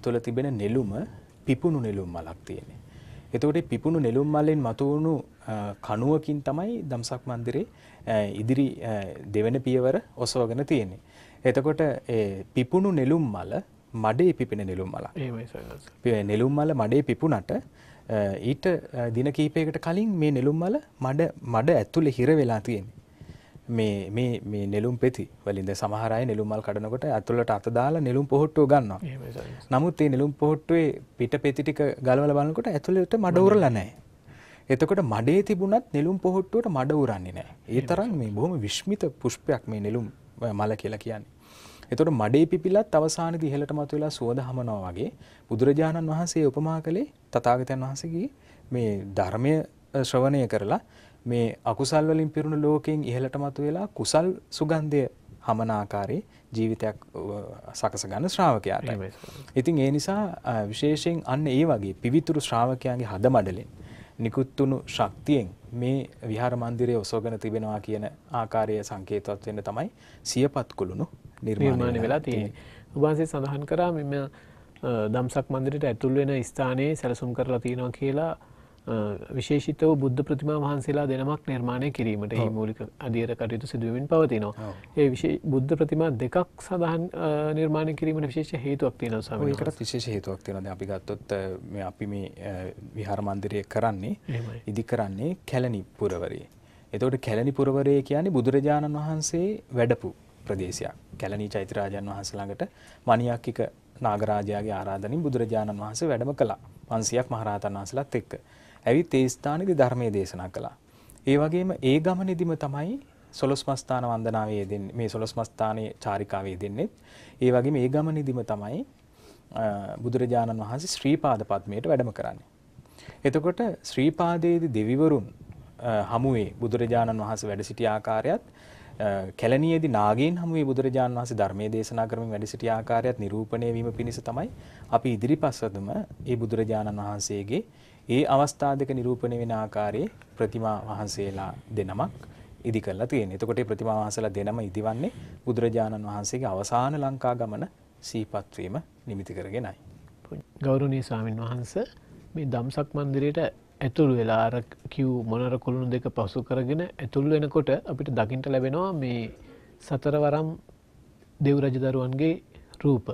තුළ තිබෙන නෙළුම පිපුණු නෙළුම් මලක් තියෙන්නේ. එතකොට පිපුණු නෙළුම් මලෙන් මතුවුණු කණුවකින් තමයි දම්සක් මන්දිරේ ඉදිරි දෙවන පියවර ඔසවගෙන තියෙන්නේ. එතකොට පිපුණු නෙළුම් මල මඩේ පිපෙන නෙළුම් සර්. නෙළුම් මල මඩේ පිපුණට ඊට දින කීපයකට කලින් මේ නෙළුම් මල මඩ මඩ ඇතුලේ හිර වෙලා තියෙන්නේ. මේ මේ මේ නෙළුම් පෙති වලින්ද සමහර අය නෙළුම් මල් කඩනකොට ඇතුළට අත දාලා නෙළුම් පොහට්ටුව ගන්නවා. නමුත් මේ නෙළුම් පොහට්ටුවේ පිට පෙති ටික ගලවලා බලනකොට ඇතුළට මඩ උරලා නැහැ. එතකොට මඩේ තිබුණත් නෙළුම් පොහට්ටුවට මඩ උරන්නේ නැහැ. ඒ තරම් මේ බොහොම විශ්මිත පුෂ්පයක් මේ නෙළුම් මල කියලා කියන්නේ. එතකොට මඩේ පිපිලත් අවසානයේදී ඉහළට මතුවලා සුවඳ හමනවා වගේ බුදුරජාණන් වහන්සේ උපමා කළේ තථාගතයන් වහන්සේගේ මේ ධර්මය ශ්‍රවණය කරලා මේ අකුසල් වලින් පිරුණු ලෝකයෙන් ඉහළට මතුවලා කුසල් සුගන්ධය හමන ආකාරයේ ජීවිතයක් සකස ගන්න ශ්‍රාවකයාට. ඉතින් ඒ නිසා විශේෂයෙන් අන්න ඒ වගේ පිවිතුරු ශ්‍රාවකයාගේ හදමඩලෙන් නිකුත්තුණු ශක්තියෙන් මේ විහාර මන්දිරය ඔසවගෙන තිබෙනවා කියන ආකාරය සංකේතවත් වෙන්න තමයි සියපත් කුළුණු නිර්මාණය වෙලා තියෙන්නේ. ඔබන්සේ සඳහන් කරා මෙම දම්සක් මන්දිරයට ඇතුල් වෙන ස්ථානයේ සැලසුම් කරලා තියෙනවා කියලා විශේෂිතව බුද්ධ ප්‍රතිමා වහන්සේලා දෙනමක් නිර්මාණය කිරීමට ඒ මූලික අධියර කටයුතු සිදුවමින් පවතිනවා. ඒ විශේ බුද්ධ ප්‍රතිමා දෙකක් සඳහන් නිර්මාණය කිරීමට විශේෂ හේතුවක් තියෙනවා ස්වාමීනි. ඒකට විශේෂ හේතුවක් තියෙනවා. දැන් අපි ගත්තොත් මේ අපි මේ විහාර මන්දිරය කරන්නේ ඉදි කරන්නේ කැලණි පුරවරයේ. එතකොට කැලණි පුරවරය කියන්නේ බුදුරජාණන් වහන්සේ වැඩපු ප්‍රදේශයක්. කැලණී චෛත්‍යරාජන් වහන්සේ ළඟට මණියක්කික නාගරාජයාගේ ආරාධනෙන් බුදුරජාණන් වහන්සේ වැඩම කළා. 500ක් මහරහතන් වහන්සේලාත් එක්ක. ඇවිත් ඒ ස්ථානයේදී ධර්මයේ දේශනා කළා. ඒ වගේම ඒ ගමනේදීම තමයි සොළොස්මස්ථාන වන්දනාවේ යෙදෙන්නේ. මේ සොළොස්මස්ථානයේ චාරිකාවේ යෙදෙන්නේ. ඒ වගේම ඒ ගමනේදීම තමයි බුදුරජාණන් වහන්සේ ශ්‍රීපාද පද්මයට වැඩම කරන්නේ. එතකොට ශ්‍රීපාදයේදී දෙවිවරුන් හමුවේ බුදුරජාණන් වහන්සේ වැඩ සිටි ආකාරයත් කැලණියේදී නාගයන් හමුවේ බුදුරජාණන් වහන්සේ ධර්මයේ දේශනා කරමින් වැඩ සිටි ආකාරයත් නිරූපණය වීම පිණිස තමයි අපි ඉදිරිපස්සදම ඒ බුදුරජාණන් වහන්සේගේ ඒ අවස්ථා දෙක නිරූපණය වෙන ආකාරයේ ප්‍රතිමා වහන්සේලා දෙනමක් ඉදි කරලා තියෙනවා. එතකොට මේ ප්‍රතිමා වහන්සේලා දෙනම ඉදිවන්නේ බුදුරජාණන් වහන්සේගේ අවසාන ලංකා ගමන සීපත් වීම නිමිති කරගෙනයි. ගෞරවනීය ස්වාමින් වහන්සේ මේ දම්සක් මන්දිරයට ඇතුළු වෙලා අර කිව් මොනර කුළුණු දෙක පසු කරගෙන ඇතුළු වෙනකොට අපිට දකිින්ට ලැබෙනවා මේ සතරවරම් දෙව් රජදරුවන්ගේ රූප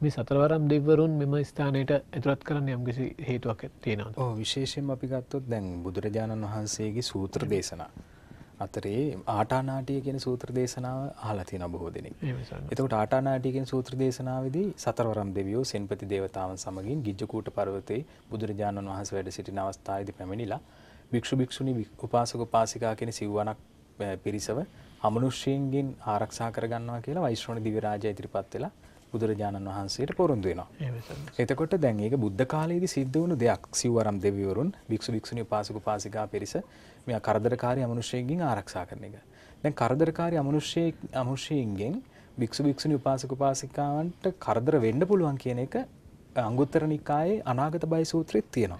මේ සතරවරම් දෙවරුන් මෙම ස්ථානයට ඇතුළත් කරන්න යම්කිසි හේතුවක් තියෙනවා ඕ විශේෂයෙන් අපි ගත්තොත් දැන් බුදුරජාණන් වහන්සේගේ සූත්‍ර දේශනා. අතරේ ආටානාටිය කියන සූත්‍ර දේශනාව අහලා තියෙනවා බොහෝ දෙනෙක්. එතකොට ආටානාටිය කියන සූත්‍ර දේශනාවේදී සතරවරම් දෙවියෝ සෙන්පති දේවතාවන් සමගින් ගිජ්ජකූට පර්වතයේ බුදුරජාණන් වහන්සේ වැඩ සිටින අවස්ථාවේදී පැමිණිලා භික්ෂු භික්ෂුණී උපාසක උපාසිකා කියන සිව්වණක් පිරිසව අමනුෂ්‍යයන්ගෙන් ආරක්ෂා කරගන්නවා කියලා වෛශ්‍රවණ දිව්‍ය රාජය ඉදිරිපත් වෙලා බුදුරජාණන් වහන්සේට පොරොන්දු වෙනවා. එතකොට දැන් ඒක බුද්ධ කාලයේදී සිද්ධ වුණු දෙයක්. සිව්වරම් දෙවිවරුන් භික්ෂු භික්ෂුණී උපාසක උපාසිකා පිරිස මේ කරදරකාරී අමනුෂ්‍යයෙක්ගෙන් ආරක්ෂා කරන එක. දැන් කරදරකාරී අමනුෂ්‍යයෙක් අමනුෂ්‍යයෙක්ගෙන් භික්ෂු භික්ෂුණී උපාසක උපාසිකාවන්ට කරදර වෙන්න පුළුවන් කියන එක අංගුත්තර නිකායේ අනාගත බය සූත්‍රෙත් තියෙනවා.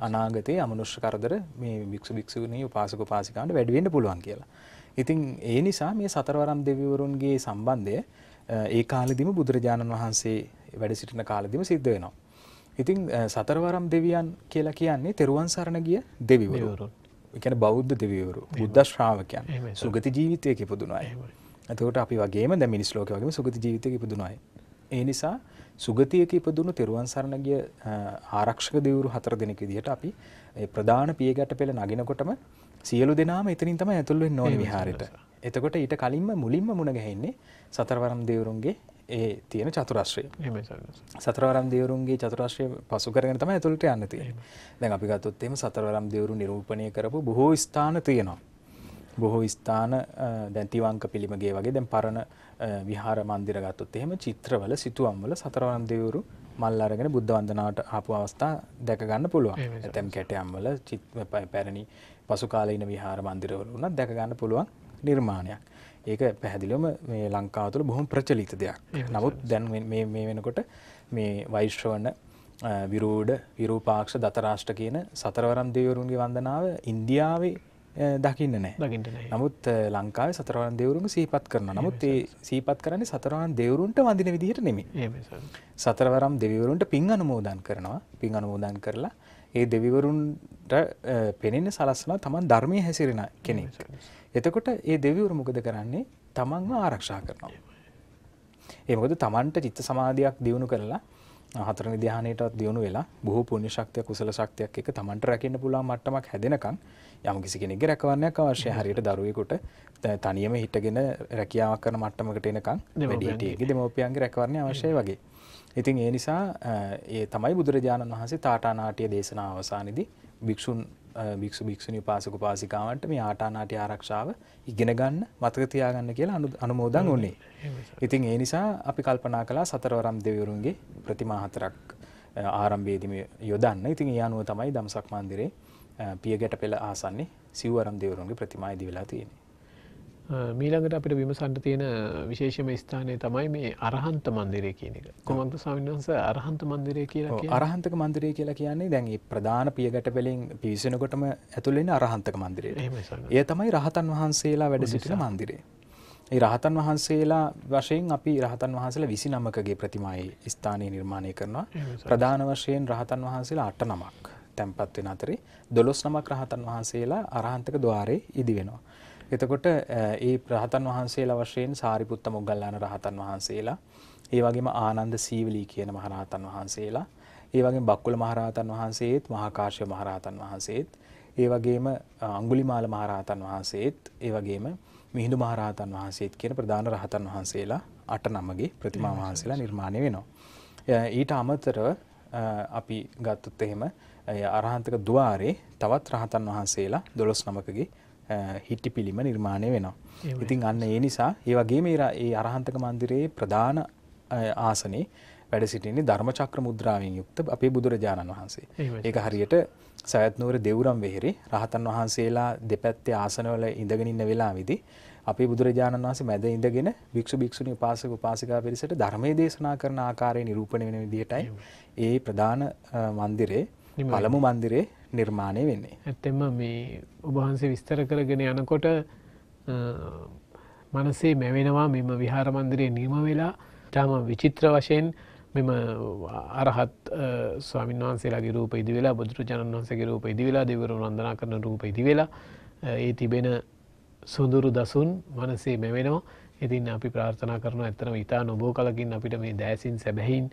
අනාගතයේ අමනුෂ්‍ය කරදර මේ භික්ෂු භික්ෂුණී උපාසක උපාසිකාවන්ට වැඩි වෙන්න පුළුවන් කියලා. ඉතින් ඒ නිසා මේ සතරවරම් දෙවිවරුන්ගේ සම්බන්ධය ඒ කාලෙදිම බුදුරජාණන් වහන්සේ වැඩ සිටින කාලෙදිම සිද්ධ වෙනවා. ඉතින් සතරවරම් දෙවියන් කියලා කියන්නේ තෙරුවන් සරණ ගිය දෙවිවරු. ඒ කියන්නේ බෞද්ධ දෙවිවරු, බුද්ධ ශ්‍රාවකයන්. සුගති ජීවිතයක ඉපදුන අය. එතකොට අපි වගේම දැන් මිනිස් ලෝකේ වගේම සුගති ජීවිතයක ඉපදුන අය. ඒ නිසා සුගතියක ඉපදුණු තෙරුවන් සරණ ගිය ආරක්ෂක දෙවිවරු හතර දෙනෙක් විදිහට අපි ප්‍රධාන පියගැට පෙළ නගිනකොටම සියලු දෙනාම එතනින් තමයි ඇතුල් වෙන්න ඕනේ විහාරෙට. එතකොට ඊට කලින්ම මුලින්ම මුණ ගැහෙන්නේ සතරවරම් දෙවිවරුන්ගේ ඒ තියෙන චතුරස්්‍රය සතරවරම් දෙවරුන්ගේ චතුරශ්‍රය පසු කරගෙන තම ඇතුළට යන්න තියෙන දැන් අපි ගත්තොත්තේම සතරවරම් දෙවරු නිරූපණය කරපු බොහෝ ස්ථාන තියෙනවා. බොහෝ ස්ථාන දැන්තිවංක පිළිමගේ වගේ දැන් පරණ විහාර මන්දිර ගත්තොත් එහෙම චිත්‍රවල සිතුවම්වල සතරවරම් දෙවරු මල් අරගෙන බුද්ධ වන්දනාවට ආපු අවස්ථා දැක ගන්න පුළුවන්. ඇතැම් කැටයම්වල චිත් පැරණි පසු කාලීන විහාර මන්දිරවල උනත් දැක ගන්න පුළුවන් නිර්මාණයක්. ඒක පැහැදිලිවම මේ ලංකාව තුළ බොහොම ප්‍රචලිත දෙයක්. නමුත් දැන් මේ වෙනකොට මේ වෛශ්‍රවණ විරූඩ විරූපාක්ෂ දතරාෂ්ට කියන සතරවරම් දෙවරුන්ගේ වන්දනාව ඉන්දියාවේ දකින්න නෑ. නමුත් ලංකාව සතරවන් දෙවරුම සීපත් කරන නමුත් ඒ සීපත් කරන්නේ සතරවන් දෙවරුන්ට වඳින විදිහට නෙමි සතරවරම් දෙවිවරුන්ට පින් අනුමෝදන් කරනවා. පින් අනුමෝදන් කරලා ඒ දෙවිවරුන්ට පෙනෙන්න සලස්සන තමන් ධර්මය හැසිරෙන කෙනෙක්. එතකොට ඒ දෙවිවරු මොකද කරන්නේ? තමන්ව ආරක්ෂා කරනවා. ඒ මොකද තමන්ට චිත්ත සමාධියක් දියුණු කරලා හතරනි ධ්‍යානයටත් දියුණු වෙලා බොහෝ පුණ්‍ය ශක්තිය කුසල ශක්තියක් එක තමන්ට රැකෙන්න පුළුවන් මට්ටමක් හැදෙනකන් යම් කිසි කෙනෙක්ගේ රැකවරණයක් අවශ්‍යයි හරියට දරුවෙකුට තනියම හිටගෙන රැකියාවක් කරන මට්ටමකට එනකන් වැඩිහිටියෙක්ගේ දෙමව්පියන්ගේ රැකවරණය අවශ්‍යයි වගේ. ඉතින් ඒ නිසා ඒ තමයි බුදුරජාණන් වහන්සේ තාටානාටිය දේශනාව අවසානයේදී භික්ෂුන් භික්ෂු භික්ෂුණී උපාසක උපාසිකාවන්ට මේ ආටානාටි ආරක්ෂාව ඉගෙන ගන්න මතක තියාගන්න කියලා අනුමෝදන් වුණේ. ඉතින් ඒ නිසා අපි කල්පනා කළා සතරවරම් දෙවිවරුන්ගේ ප්‍රතිමා හතරක් ආරම්භයේදීම යොදන්න. ඉතින් ඒ අනුව තමයි දම්සක් මන්දිරේ පියගැට පෙළ ආසන්නේ සිව්වරම් දෙවිවරුන්ගේ ප්‍රතිමා ඉදි වෙලා තියෙන්නේ. මීළඟට අපිට විමසන්ට තියෙන විශේෂම ස්ථානය තමයි මේ අරහන්ත මන්දිරය කියන එක. කොමන්ත සවින්වන්ස අරහන්ත මන්දිරය කියලා අරහන්තක මන්දිරය කියලා කියන්නේ දැන් ප්‍රධාන පියගට පෙලින් පිවිසෙනකොටම ඇතුළෙන අරහන්තක මන්දිරේ ඒ තමයි රහතන් වහන්සේලා වැඩ සිටින මන්දිරේ. ඒ රහතන් වහන්සේලා වශයෙන් අපි රහතන් වහන්සේලා විසි නමකගේ ප්‍රතිමයි ස්ථානය නිර්මාණය කරනවා. ප්‍රධාන වශයෙන් රහතන් වහන්සේලා අට නමක් තැන්පත් වෙන අතරේ දොළොස් නමක් රහතන් වහන්සේලා අරහන්තක ద్వාරේ ඉදි වෙනවා. එතකොට ඒ රහතන් වහන්සේලා වශයෙන් සාරිපුත්ත මොග්ගල්ලාන රහතන් වහන්සේලා ඒ වගේම ආනන්ද සීවලී කියන මහරහතන් වහන්සේලා ඒ වගේම බක්කුල මහරහතන් වහන්සේත් මහා කාශ්‍යප මහරහතන් වහන්සේත් ඒ වගේම අඟුලිමාල මහරහතන් වහන්සේත් ඒ වගේම මිහිඳු මහරහතන් වහන්සේත් කියන ප්‍රධාන රහතන් වහන්සේලා අට නමගේ ප්‍රතිමා වහන්සේලා නිර්මාණය වෙනවා. ඊට අමතරව අපි ගත්තොත් එහෙම අරහන්තක ద్వාරේ තවත් රහතන් වහන්සේලා 12 නමකගේ හිටි පිළිම නිර්මාණය වෙනවා. ඉතින් අන්න ඒ නිසා ඒ වගේම ඒ අරහන්තක මන්දිරයේ ප්‍රධාන ආසනේ වැඩ සිටින්නේ ධර්මචක්‍ර මුද්‍රාවෙන් යුක්ත අපේ බුදුරජාණන් වහන්සේ. ඒක හරියට සයත්නුවර දෙවුරම් වෙහෙරේ රහතන් වහන්සේලා දෙපැත්තේ ආසනවල ඉඳගෙන ඉන්න වෙලාවේදී අපේ බුදුරජාණන් වහන්සේ මැද ඉඳගෙන භික්ෂු භික්ෂුණී උපාසක උපාසිකා පිරිසට ධර්මයේ දේශනා කරන ආකාරය නිරූපණය වෙන විදිහටයි ඒ ප්‍රධාන මන්දිරේ පළමු මන්දිරේ නිර්මාණය වෙන්නේ. ඇත්තෙම මේ ඔබහන්සේ විස්තර කරගෙන යනකොට මනසේ මැවෙනවා මෙම විහාර මන්දිරයේ නිම වෙලා. ටාම විචිත්‍ර වශයෙන් මෙම අරහත් ස්වාමීන් වහන්සේලාගේ රූප ඉදි වෙලා බුදුරජාණන් වහන්සේගේ රූප ඉදි වෙලා දෙවරු වන්දනා කරන රූප ඉදි වෙලා ඒ තිබෙන සුඳුරු දසුන් මනසේ මැවෙනවා. ඉතින් අපි ප්‍රාර්ථනා කරන ඇත්තනම ඉතා නොබෝ කලකින් අපිට මේ දෑසින් සැබැහින්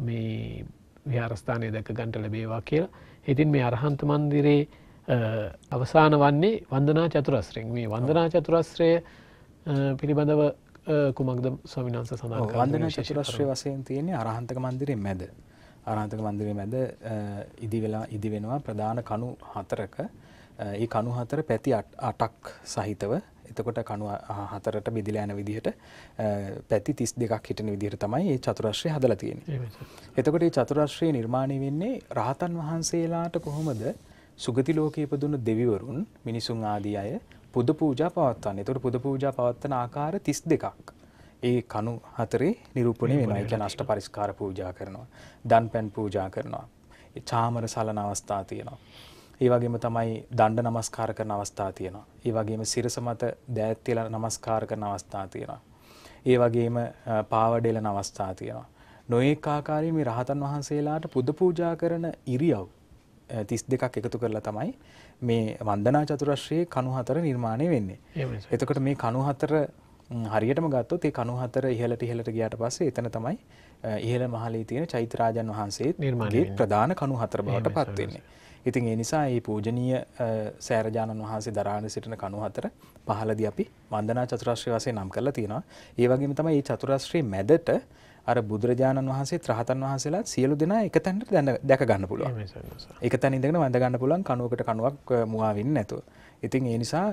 මේ විහාරස්ථානය දැක ගන්ට ලැබේවා කියලා. ඉතින් මේ අරහන්ත මන්දිරේ අවසාන වන්නේ වන්දනා චතුරස්ත්‍රයෙන් මේ වන්දනා චතුරස්ත්‍රය පිළිබඳව කුමක්ද ස්වමිනාන්ස සඳහන් වන්දනා චතුරශ්‍රය වසයෙන් තියෙන්නේ අරහන්තක මන්දිරේ මැද. අරහන්තක මන්දිරේ මැද ඉදි වෙලා ඉදි වෙනවා ප්‍රධාන කණු හතරක ඒ කණු හතර පැති අටක් සහිතව එතකොට කණු හතරට බෙදිලා යන විදිහට පැති 32ක් හිටන විදිහට තමයි මේ චතුරස්‍රය හදලා තියෙන්නේ. එතකොට මේ චතුරස්‍රය නිර්මාණය වෙන්නේ රහතන් වහන්සේලාට කොහොමද සුගති ලෝකයේ ඉපදුණු දෙවිවරුන් මිනිසුන් ආදී අය පුද පූජා පවත්වන්නේ. එතකොට පුද පූජා පවත්වන ආකාර 32ක්. ඒ කණු හතරේ නිරූපණය වෙනවා. ඒ කියන්නේ අෂ්ට පරිස්කාර පූජා කරනවා. දන්පැන් පූජා කරනවා. චාමර සලන අවස්ථා තියෙනවා. ඒ වගේම තමයි දණ්ඩ නමස්කාර කරන අවස්ථා තියෙනවා. ඒ වගේම සිරස මත දෑත් තියලා නමස්කාර කරන අවස්ථා තියෙනවා. ඒ වගේම පාවඩ එලන අවස්ථා තියෙනවා. නොඒක් ආකාරයේ මේ රහතන් වහන්සේලාට පුද පූජා කරන ඉරියව් තිස් දෙකක් එකතු කරලා තමයි මේ වන්දනා චතුරශ්‍රයේ කණු හතර නිර්මාණය වෙන්නේ. එතකොට මේ කණු හතර හරියටම ගත්තොත් ඒ කණු හතර ඉහළට ඉහළට ගියාට පස්සේ එතන තමයි ඉහළ මහලේ තියෙන චෛත්‍යරාජන් වහන්සේ නිර්මාණයේ ප්‍රධාන කණු හතර බවට පත් වෙන්නේ. ඉතින් ඒ නිසා මේ පූජනීය සෑරජානන් වහන්සේ දරාගෙන සිටින කණු හතර පහළදී අපි වන්දනා චතුරාශ්‍රය වශයෙන් නම් කරලා තියෙනවා. ඒ වගේම තමයි මේ චතුරාශ්‍රයේ මැදට අර බුදුරජාණන් වහන්සේ ත්‍රහතන් වහන්සේලා සියලු දෙනා එක තැනට දැක ගන්න පුළුවන්. එක තැන ඉඳගෙන වඳ ගන්න පුළුවන් කණුවකට කණුවක් මුවා වෙන්නේ නැතුව. ඉතින් ඒ නිසා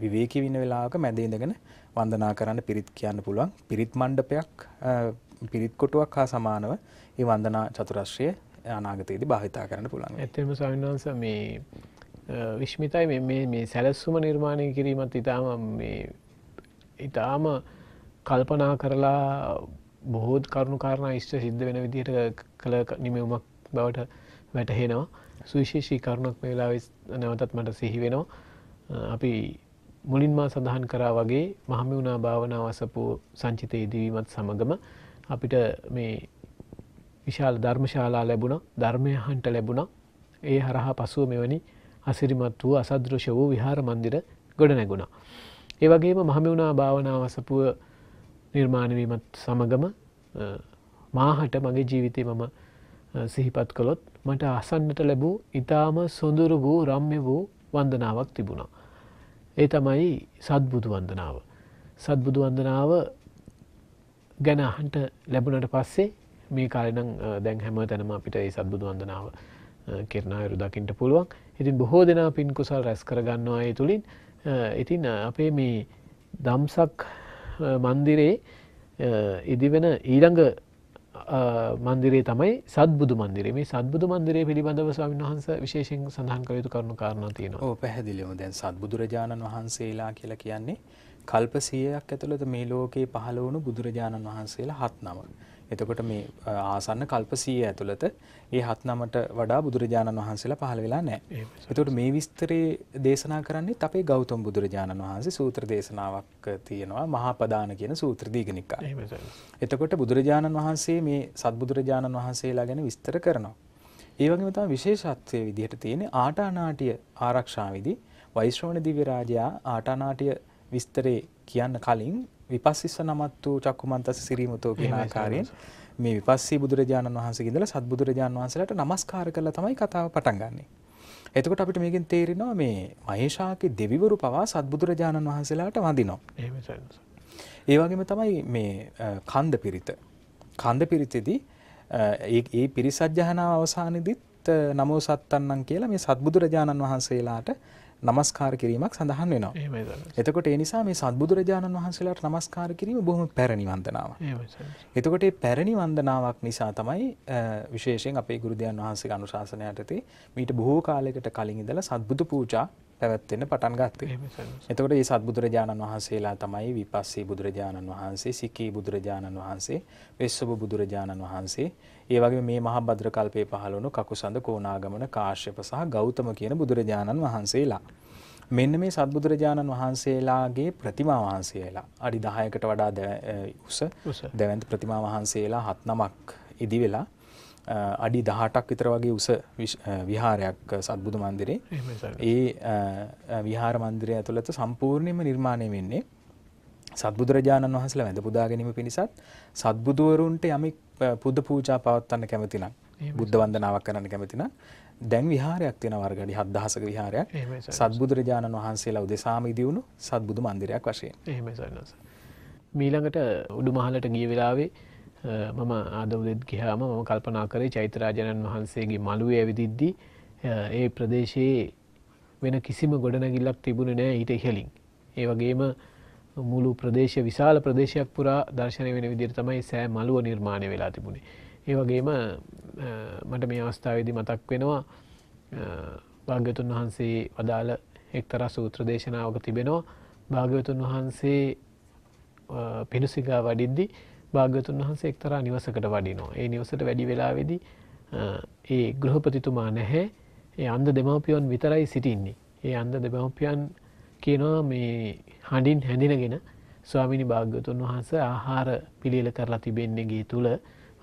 විවේකී වෙන වෙලාවක මැද ඉඳගෙන වන්දනා කරන්න පිරිත් කියන්න පුළුවන්. පිරිත් මණ්ඩපයක් පිරිත් කොටුවක් හා සමානව මේ වන්දනා චතුරාශ්‍රය අනාගතයේදී භාවිතා කරන්න පුළුවන්. ඇත්තම ස්වාමීන් වහන්සේ මේ විශ්මිතයි මේ මේ සැලැස්සුම නිර්මාණය කිරීමත් ඉතාම මේ ඉතාම කල්පනා කරලා බොහෝත් කරුණු කාරණ ඉෂ්ට සිද්ධ වෙන විදිහට කළ නිමවුමක් බවට වැටහෙනවා සුවිශේෂී කරුණක් වෙලා නැවතත් මට සිහි වෙනවා අපි මුලින්මා සඳහන් කරා වගේ මහමිවුණා භාවනාව අසපු සංචිතය ඉදිවීමත් සමගම අපිට මේ විශාල ධර්මශාලා ලැබුණ ධර්මයහන්ට ලැබුණ ඒ හරහා පසුව මෙවැනි අසිරිමත් වූ අසදෘශ වූ විහාර මන්දිර ගොඩ නැගුණා. ඒ වගේම මහමිවුණා භාවනාව අසපුව නිර්මාණවීමත් සමගම මාහට මගේ ජීවිතය මම සිහිපත් කළොත් මට අසන්නට ලැබූ ඉතාම සොඳුරු වූ රම්ය වූ වන්දනාවක් තිබුණා. ඒ තමයි සත්බුදු වන්දනාව. සත්බුදු වන්දනාව ගැන අහන්ට ලැබුණට පස්සේ මේ කාලනම් දැන් හැම තැනම අපිට ඒ සත්බුදු වන්දනාව කෙරනායරු දකිින්ට පුළුවන් ඉතින් බොහෝ දෙනා පින් කුසල් රැස් කරගන්නවා ඒ තුළින් ඉතින් අපේ මේ දම්සක් මන්දිරේ ඉදිවෙන ඊළඟ මන්දිරේ තමයි සත්බුදු මන්දිරේ මේ සත්බුදු මන්දිරේ පිළිබඳව ස්වාමීන් වහන්ස විශේෂෙන් සඳහන් කළ යුතු කරුණු කාරණා තියෙනවා. ඔව් පැහැදිලිවම දැන් සත්බුදුරජාණන් වහන්සේලා කියලා කියන්නේ කල්ප 100ක් ඇතුළත මේ ලෝකේ පහළ වුණු බුදුරජාණන් වහන්සේලා හත් නමක්. එතකොට මේ ආසන්න කල්ප 100 ඇතුළත ඒ හත් නමට වඩා බුදුරජාණන් වහන්සේලා පහළ වෙලා නැහැ. එතකොට මේ විස්තරේ දේශනා කරන්නේත් අපේ ගෞතම බුදුරජාණන් වහන්සේ සූත්‍ර දේශනාවක් තියෙනවා මහා පදාන කියන සූත්‍ර දීඝනිකාය. එතකොට බුදුරජාණන් වහන්සේ මේ සත්බුදුරජාණන් වහන්සේලා ගැන විස්තර කරනවා. ඒ වගේම තමයි විශේෂත්වයේ විදිහට තියෙන්නේ ආටානාටිය ආරක්ෂාවේදී වෛශ්‍රවණ දිව්‍ය රාජයා ආටානාටිය විස්තරේ කියන්න කලින් විපස්සිස්ස නමත් වූ චක්කුමන්තස සිරීමතෝ කියන ආකාරයෙන් මේ විපස්සී බුදුරජාණන් වහන්සේ ඉඳලා සත්බුදුරජාණන් වහන්සේලාට নমස්කාර කරලා තමයි කතාව පටන් ගන්නෙ. එතකොට අපිට මේකෙන් තේරෙනවා මේ මහේෂාගේ දෙවිවරු පවා සත්බුදුරජාණන් වහන්සේලාට වඳිනවා. ඒ වගේම තමයි මේ කන්ද පිරිත. කන්ද පිරිතෙදී ඒ පිරිසජ්ජහනාව අවසානයේදීත් නමෝ සත්තන්නම් කියලා මේ සත්බුදුරජාණන් වහන්සේලාට නමස්කාර කිරීමක් සඳහන් වෙනවා. එතකොට ඒ නිසා මේ සත්බුදුරජාණන් වහන්සේලාට නමස්කාර කිරීම බොහොම පැරණි වන්දනාවක්. එතකොට මේ පැරණි වන්දනාවක් නිසා තමයි විශේෂයෙන් අපේ ගුරුදයන් වහන්සේගේ අනුශාසනය යටතේ මීට බොහෝ කාලයකට කලින් ඉඳලා සත්බුදු පූජා පැවැත්වෙන්න පටන් ගත්තේ. එතකොට මේ සත්බුදුරජාණන් වහන්සේලා තමයි විපස්සී බුදුරජාණන් වහන්සේ, සිකී බුදුරජාණන් වහන්සේ, වෙස්සබ බුදුරජාණන් වහන්සේ, ඒ වගේම මේ මහා භද්‍ර කල්පයේ පහළ වුණු කකුසඳ කෝණාගමන කාශ්‍යප සහ ගෞතම කියන බුදුරජාණන් වහන්සේලා. මෙන්න මේ සත්බුදුරජාණන් වහන්සේලාගේ ප්‍රතිමා වහන්සේලා අඩි 10කට වඩා උස දැවැන්ත ප්‍රතිමා වහන්සේලා හත් නමක් ඉදි වෙලා අඩි 18ක් විතර වගේ උස විහාරයක් සත්බුදු මන්දිරේ. ඒ විහාර මන්දිරය ඇතුළත සම්පූර්ණයෙන්ම නිර්මාණය වෙන්නේ සත්බුදුරජාණන් වහන්සේලා වැඳ පුදා ගැනීම පිණිසත් සත්බුදුවරුන්ට යමෙක් පුද පූජා පවත්වන්න කැමති නම් බුද්ධ වන්දනාවක් කරන්න කැමති නම් දැන් විහාරයක් තියෙන වර්ගඩි 7000ක විහාරයක් සත්බුදුරජාණන් වහන්සේලා උදෙසාම ඉදිවුණු සත්බුදු මන්දිරයක් වශයෙන්. එහෙමයි සන්නස. මීළඟට උඩුමහලට ගිය වෙලාවේ මම ආදවදෙත් ගිහාම මම කල්පනා කරේ චෛත්‍යරාජනන් වහන්සේගේ මළුවේ ඇවිදිද්දි ඒ ප්‍රදේශයේ වෙන කිසිම ගොඩනැගිල්ලක් තිබුණ නෑ ඊට ඉහලින්. ඒ වගේම මුළු ප්‍රදේශ විශාල ප්‍රදේශයක් පුරා දර්ශනය වෙන විදිර තමයි සෑ මළුව නිර්මාණය වෙලා තිබුණේ. ඒ වගේම මට මේ අවස්ථාවේදි මතක් වෙනවා භාග්‍යතුන් වහන්සේ වදාළ එක්තර සූත්‍ර දේශනාවක තිබෙනවා භාග්‍යවතුන් වහන්සේ පිණුසිගා වඩිද්දි භාග්‍යතුන් වහන්සේ එක්තරා නිවසකට වඩිනවා. ඒ නිවසට වැඩි වෙලාවෙදී ඒ ගෘහපතිතුමා නැහැ ඒ අන්ද දෙමවපියොන් විතරයි සිටින්නේ. ඒ අන්ද දෙමවපියන් කියනවා මේ හඬින් හැඳිනගෙන ස්වාමිනි භාග්‍යතුන් වහන්ස ආහාර පිළිල කරලා තිබෙන්නේගේ තුළ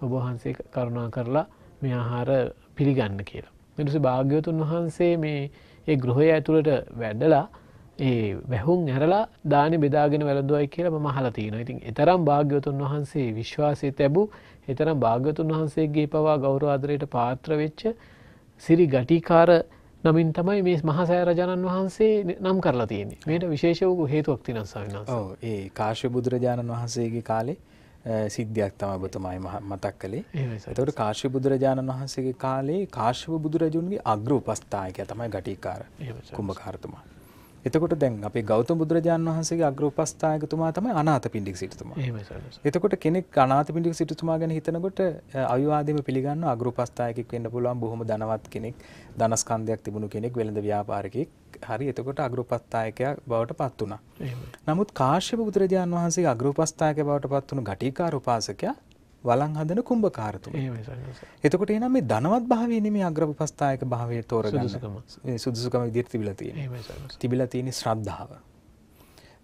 ඔබහන්සේ කරුණා කරලා මේ ආහාර පිළිගන්න කියලා. එනිස භාග්‍යවතුන් වහන්සේ මේ ඒ ගෘහය ඇතුළට වැඩලා ඒ වැැහුන් ඇරලා දාන බෙදාගෙන වැළදුවයි කියලා මහලා තියෙන ඉතින් එතරම් භාග්‍යවතුන් වහන්සේ විශ්වාසය තැබූ එතරම් භාග්‍යතුන් වහන්සේගේ පවා ගෞරවාදරයට පාත්‍ර වෙච්ච සිරි ගටිකාර නමින් තමයි මේ මහසෑරජාණන් වහන්සේ නම් කරලා තියෙන්නේ. මේට විශේෂ වූ හේතුවක් තින සවින්න ඒ කාශ්‍ය බුදුරජාණන් වහන්සේගේ කාලේ සිද්ධියක් තම ඔබතුමයි මතක් කළේ. එතවට කාශ්‍ය බුදුරජාණන් වහන්සේගේ කාලේ කාශ්‍යප බුදුරජුන්ගේ අග්‍ර උපස්ථායකය තමයි ගටිකාර කුම්භකාරතුමා එතකොට දැන් අපේ ගෞතම බුදුරජාණන් වහන්සේගේ අග්‍ර උපස්ථායකතුමා තමයි අනාථ පිණ්ඩික සිටුතුමා. එතකොට කෙනෙක් අනාථ පිණ්ඩික සිටුතුමා ගැන හිතනකොට අවිවාදෙම පිළිගන්න අග්‍ර උපස්ථායකෙක් වෙන්න පුළුවන් බොහොම ධනවත් කෙනෙක්, ධනස්කන්ධයක් තිබුණු කෙනෙක්, වෙළඳ ව්‍යාපාරිකයෙක්. හරි එතකොට අග්‍ර උපස්ථායකයා බවට පත් වුණා. නමුත් කාශ්‍යප බුදුරජාණන් වහන්සේගේ අග්‍ර උපස්ථායකයා බවට පත් වුණු ගටිකාර උපාසකයා වලං හදන කුම්භකාරතුම. එතකොට එනම් මේ ධනවත් භාවය නෙමේ අග්‍රපස්ථායක භාවය තෝරගන්න සුදුසුකම විදිහට තිබිලා තියෙන්නේ. තිබිලා තියෙන්නේ ශ්‍රද්ධාව.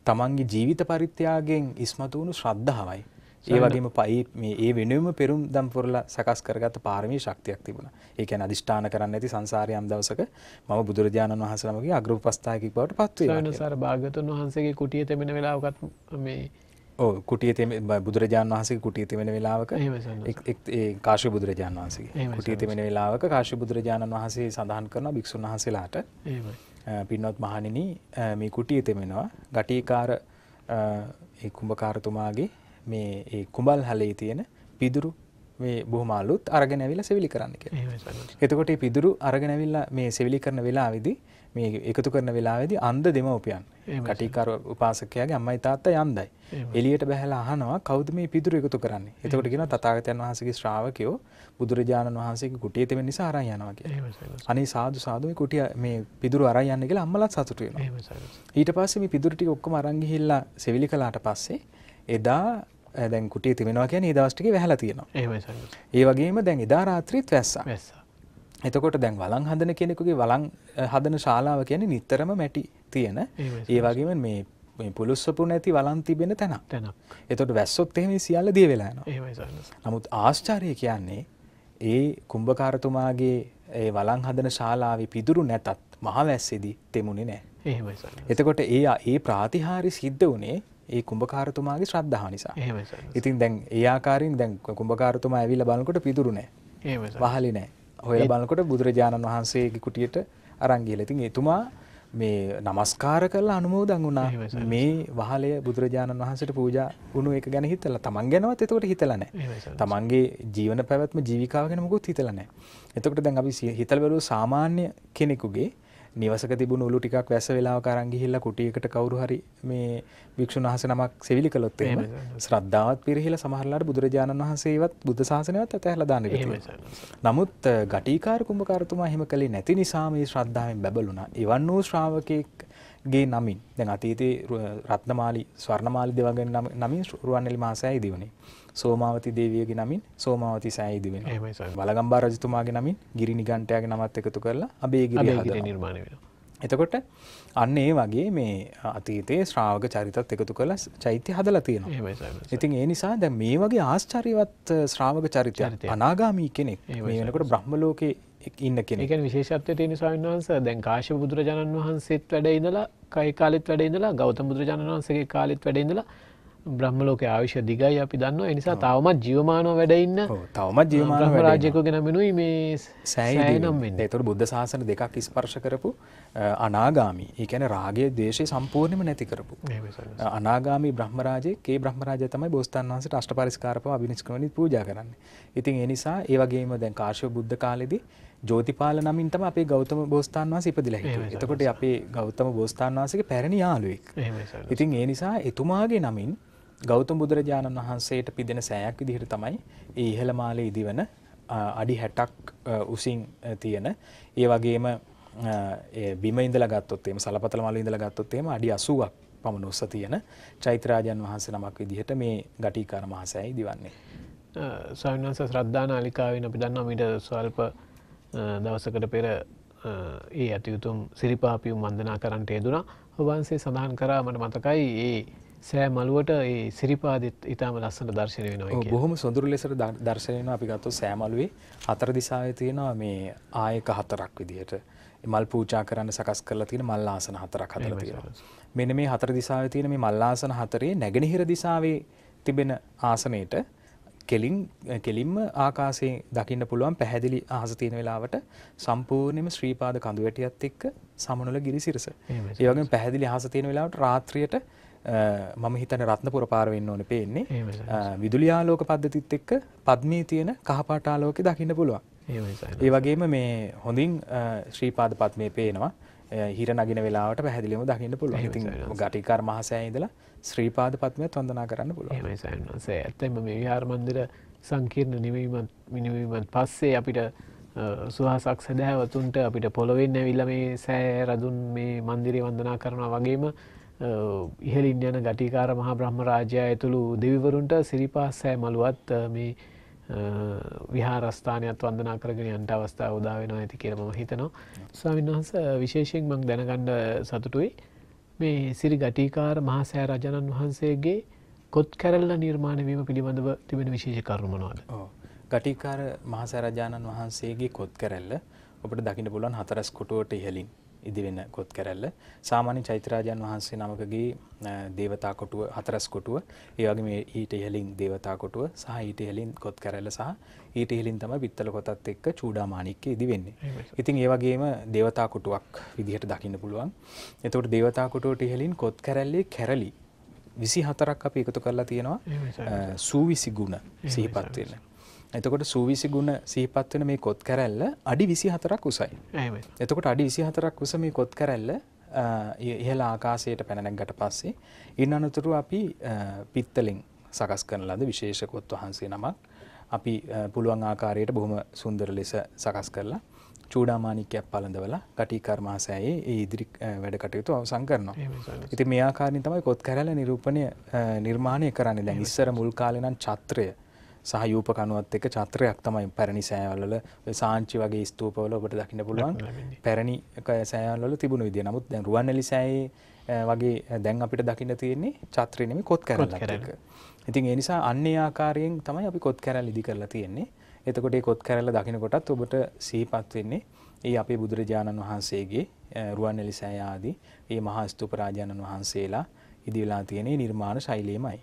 තමන්ගේ ජීවිත පරිත්‍යාගයෙන් ඉස්මතු වුණු ශ්‍රද්ධාවයි. ඒ වගේම පයි මේ ඒ වෙනුවම පෙරුම් දම් පුරලා සකස් කරගත්ත පාරමී ශක්තියක් තිබුණා. ඒ කියන්නේ අදිෂ්ඨාන කරන්න ඇති සංසාරයේ යම් දවසක මම බුදුරජාණන් වහන්සේ නමගේ අග්‍රපස්ථායකෙක් බවට පත් වෙනවා. සාරණසාර භාග්‍යතුන් වහන්සේගේ කුටිය තෙමෙන වෙලාවකත් මේ කුටිය බුදුරජාන් වහන්සේ කුටිය තිවෙන වෙලාවක කාශය බුදුරජාන් වහන්සේ කුටිය තිවෙන වෙලාවක කාශය බුදුරජාණන් වහන්සේ සඳහන් කරන භික්ෂුන් වහසලාට පින්නොත් මහනිනි මේ කුටිය තෙමෙනවා ගටීකාර කුම්භකාරතුමාගේ මේ ඒ කුඹල් හලේ තියෙන පිදුරු මේ බොහමාලුත් අරගෙන ඇවිල්ලා සෙවිලි කරන්න කියලා. එතකොට පිදුරු අරගෙන ඇවිල්ලා මේ සෙවිලි කරන වෙලාවේදී මේ එකතු කරන වෙලාවේදී අන්ධ දෙමව්පියන් කටිකාර උපාසකයාගේ අම්මයි තාත්තා යන්දයි. එළියට බහැලා අහනවා කවුද මේ පිදුරු එකතු කරන්නේ? එතකොට කියනවා තථාගතයන් වහන්සේගේ ශ්‍රාවකයෝ බුදුරජාණන් වහන්සේගේ කුටියේ තෙමෙන නිසා අරන් යනවා කියලා. අනේ සාදු සාදු මේ කුටිය මේ පිදුරු අරන් යන්න කියලා අම්මලාත් සතුටු වෙනවා. ඊට පස්සේ මේ පිදුරු ටික ඔක්කොම අරන් ගිහිල්ලා සෙවිලි කළාට පස්සේ එදා දැන් කුටිය තිබෙනවා කියන්නේ ඒ දවස් ටිකේ වැහලා තියෙනවා. එහෙමයි ඒ වගේම දැන් එදා රාත්‍රියේත් වැස්සා. වැස්සා. එතකොට දැන් වලං හදන කෙනෙකුගේ වලං හදන ශාලාව කියන්නේ නිතරම මැටි තියෙන. ඒ වගේම මේ පුලුස්සපු නැති වලන් තිබෙන තැනක්. තැනක්. එතකොට වැස්සොත් එහෙම සියල්ල දිය වෙලා යනවා. එහෙමයි සර්. නමුත් ආශ්චර්යය කියන්නේ ඒ කුම්භකාරතුමාගේ ඒ වලං හදන ශාලාවේ පිදුරු නැතත් මහ වැස්සේදී තෙමුනේ නැහැ. එහෙමයි සර්. එතකොට ඒ ඒ ප්‍රාතිහාරි සිද්ධ වුණේ ඒ කුම්භකාරතුමාගේ ශ්‍රද්ධාව නිසා. ඉතින් දැන් ඒ ආකාරයෙන් දැන් කුම්භකාරතුමා ඇවිල්ලා බලනකොට පිදුරු නැහැ. එහෙමයි සර්. වහලේ නැහැ. හොයලා බලනකොට බුදුරජාණන් වහන්සේගේ කුටියට අරන් ගිහලා. ඉතින් එතුමා මේ නමස්කාර කරලා අනුමෝදන් වුණා. මේ වහලය බුදුරජාණන් වහන්සේට පූජා වුණු එක ගැන හිතලා තමන් ගැනවත් එතකොට හිතලා නැහැ. තමන්ගේ ජීවන පැවැත්ම ජීවිකාව ගැන මොකුත් හිතලා නැහැ. එතකොට දැන් අපි හිතලා බලුව සාමාන්‍ය කෙනෙකුගේ නිවසක තිබුණු උළු ටිකක් වැස්ස වෙලාවක අරන් ගිහිල්ලා කුටියකට කවුරු හරි මේ භික්ෂුන් වහන්සේ නමක් සෙවිලි කළොත් එහෙම ශ්‍රද්ධාවත් පිරිහිලා සමහරලාට බුදුරජාණන් වහන්සේවත් බුද්ධ ශාසනයවත් අතහැරලා දාන්න නමුත් ගටිකාර කුම්භකාරතුමා එහෙම කළේ නැති නිසා මේ ශ්‍රද්ධාවෙන් බැබළුණා. එවන් වූ ශ්‍රාවකෙක්ගේ නමින් දැන් අතීතේ රත්නමාලි ස්වර්ණමාලි දෙවගෙන නමින් රුවන්වැලි මාසයයි දිවුනේ. සෝමාවති දේවියගේ නමින් සෝමාවති සෑයි දිවෙනවා. වලගම්බා රජතුමාගේ නමින් ගිරි නිගණ්ඨයාගේ නමත් එකතු කරලා අබේගිරිය. නිර්මාණය වෙනවා. එතකොට අන්න ඒ වගේ මේ අතීතයේ ශ්‍රාවක චරිතත් එකතු කරලා චෛත්‍ය හදලා තියෙනවා. ඉතින් ඒ නිසා දැන් මේ වගේ ආශ්චර්යවත් ශ්‍රාවක චරිතයක් අනාගාමී කෙනෙක් මේ වෙනකොට බ්‍රහ්ම ලෝකේ ඉන්න කෙනෙක්. ඒ කියන්නේ විශේෂත්වය තියෙන ස්වාමීන් වහන්සේ දැන් කාශ්‍යප බුදුරජාණන් වහන්සේත් වැඩ ඉඳලා කයි කාලෙත් වැඩ ඉඳලා ගෞතම බුදුරජාණන් වහන්සේගේ කාලෙත් වැඩ ඉඳලා බ්‍රහ්මලෝක ආවිශ දිගයි අපි දන්න එනිසා තවමත් ජීවමානව වැඩඉන්න තවමත් ජීවමාන රාජයක ගෙනමෙනුයි මේ සෑනම් එතුර බුද්ධ ශාසන දෙකක් ස්පර්ශ කරපු අනාගාමි. ඒකැන රාගේ දේශය සම්පූර්ණයම නැති කරපු. අනාගාමි බ්‍රහ්මරාජයගේ බ්‍රහ්මරාජ තමයි බෝස්තන් වන්සට අෂ්ට පරිස්කාරප අභිනිස්කවනි පූජා කරන්න. ඉතින් එනිසා ඒවගේම දැන් කාශය බුද්ධ කාලෙදී ජෝතිපාල නමින් තම අපේ ගෞතම බෝස්ථාන් වහන්සේ ඉපදිලා. එතකොට අපේ ගෞතම බෝස්ථාන් වහන්සේගේ පැරණි යාළුවෙක්. ඉතින් ඒ නිසා එතුමාගේ නමින් ගෞතම බුදුරජාණන් වහන්සේට පිදෙන සෑයක් විදිහට තමයි ඒ ඉහළ මාලේ ඉදිවන අඩි 60ක් උසින් තියෙන ඒ වගේම බිම ඉඳලා ගත්තොත් එහෙම සලපතල මළුවේ ඉඳලා ගත්තොත් එහෙම අඩි 80ක් පමණ උස තියෙන චෛත්‍යරාජන් වහන්සේ නමක් විදිහට මේ ගටිකාර මහසෑයි දිවන්නේ. ස්වාමීන් වහන්සේ ශ්‍රද්ධා නාලිකාවෙන් අපි දන්නවා මීට ස්වල්ප දවසකට පෙර ඒ ඇතියුතුම් සිරිපාපියුම් වන්දනා කරන්නට යෙදුනා ඔබන්සේ සඳහන් කරා මට මතකයි ඒ සෑ මළුවට ඒ සිරිපාදිත් ඉතාම ලස්සට දර්ශනය වෙනවා. බොහොම සොඳුරු ලෙසට ද- දර්ශනයන අපි ගත්තු සෑමලුවේ හතර දිසාවේ තියෙනවා මේ ආයක හතරක් විදිහට මල් පූචා කරන්න සකස් කරලා තියෙන මල් ආසන හතරක් හතර තියෙනවා. මෙන්න මේ හතර දිසාවේ තියෙන මේ මල් ආසන හතරේ නැගෙනහිර දිසාවේ තිබෙන ආසනයට කෙලින් කෙලින්ම ආකාශයේ දකින්න පුළුවන් පැහැදිලි අහස තියෙන වෙලාවට සම්පූර්ණයෙන්ම ශ්‍රීපාද කඳුවැටියත් එක්ක සමනොල ගිරිසිරස. ඒ වගේම පැහැදිලි අහස තියෙන වෙලාවට රාත්‍රියට මම හිතන්නේ රත්නපුර පාර වෙන්න ඕනේ පේන්නේ. එහෙමයි සර්. අ, විදුලි ආලෝක පද්ධතිත් එක්ක පද්මයේ තියෙන කහපාට ආලෝකය දකින්න පුළුවන්. ඒ වගේම මේ හොඳින් ශ්‍රීපාද පද්මයේ පේනවා. හිර නගින වෙලාවට පැහැදිලිවම දකින්න ඉතින් සර්. ගටිකාර මහසෑය ඉඳලා ශ්‍රීපාද පද්මයත් වන්දනා කරන්න. එහෙමයි සයන්වන්සේ ඇත්තම මේ විහාර මන්දිර සංකීර්ණ නිවීමත් මිනිවීමත් පස්සේ අපිට සුහසක් සැදෑවතුන්ට අපිට පොළොවෙන්න ඇවිල්ල මේ සෑ රදුන් මේ මන්දිරය වන්දනා කරනවා වගේම ඉහලින් යන ගටිකාර මහා බ්‍රහ්ම රාජ්‍යය ඇතුළු දෙවිවරුන්ට සිරිපාස් සෑ මළුවත් අ, මේ අ, විහාරස්ථානයත් වන්දනා කරගෙන යන්ට අවස්ථාව උදාවෙනවා ඇති කියල ම හිතනවා ස්වාමීන් වහන්ස විශේෂයෙන් මං දැනගණ්ඩ සතුටුයි මේ සිරි ගටිකාර මහසෑ රජනන් වහන්සේගේ කොත් කැරල්ල නිර්මාණවීම පිළිබඳව තිබෙන විශේෂ කරුමනවාද. ඔව්. ගටිකාර මහසරජාණන් වහන්සේගේ කොත් කැරැල්ල ඔබට දකින්න පුළුවන් හතරස් කොටුවට ඉහලින් ඉදිවෙන කොත් කැරැල්ල සාමාන්‍ය චෛත්‍යරාජන් වහන්සේ නමකගේ දේවතා කොටුව හතරස් කොටුව ඒ වගේම ඊට ඉහලින් දේවතා කොටුව සහ ඊට ඉහලින් කොත් කැරැල්ල සහ ඊට ඉහලින් තමයි පිත්තල කොටත් එක්ක චූඩාමාණික්කය ඉදි වෙන්නේ. ඉතින් ඒ වගේම දේවතා කොටුවක් විදිහට දකින්න පුළුවන්. එතකොට දේවතා කොටුවට ඉහලින් කොත් කැරැල්ලේ කැරලි විසි හතරක් අපි එකතු කරලා තියෙනවා සූවිසි ගුණ සිහිපත් වෙන. එතකොට සූවිසි ගුණ සිහිපත් වෙන මේ කොත් කැරැල්ල අඩි විසි හතරක් උසයි. ඇමයි එතකොට අඩි විසි හතරක් උස මේ කොත් කැරැල්ල ඉහළ ආකාශයට පැනනැග්ගට පස්සේ ඉන් අනතුරු අපි පිත්තලෙන් සකස් කරන ලද විශේෂ කොත් වහන්සේ නමක් අපි පුළුවන් ආකාරයට බොහොම සුන්දර ලෙස සකස් කරලා චූඩාමානිකයක් පලඳවලා කටිකර් මහසෑයේ ඒ ඉදිරි වැඩ කටයුතු අවසන් කරනවා. ඉතින් මේ ආකාරයෙන් තමයි කොත් කැරැල්ල නිරූපණය නිර්මාණය කරන්නේ. දැන් ඉස්සර මුල් කාලේ නම් ඡත්‍රය සහ යූප කණුවත් එක්ක ඡත්‍රයක් තමයි පැරණි සෑවල ඔය සාංචි වගේ ස්තූපවල ඔබට දකින්න පුළුවන්. පැරණි ක- සෑවල් වල තිබුණු විදිය. නමුත් දැන් රුවන්වැලි සෑයේ වගේ දැන් අපිට දකින්න තියෙන්නේ ඡත්‍රය නෙමෙයි කොත්. එක්ක. ඉතින් ඒ නිසා අන්නේ ආකාරයෙන් තමයි අපි කොත් කැරැල්ල ඉදි කරලා තියෙන්නේ. එතකොට කොත් කැරැල්ල දකින්න කොටත් ඔබට සිහිපත් වෙන්නේ ඒ අපේ බුදුරජාණන් වහන්සේගේ අ, රුවන්වැලි සෑය ආදී මේ මහා ස්තූප රාජානන් වහන්සේලා ඉදි වෙලා තියෙන නිර්මාණ ශෛලියමයි.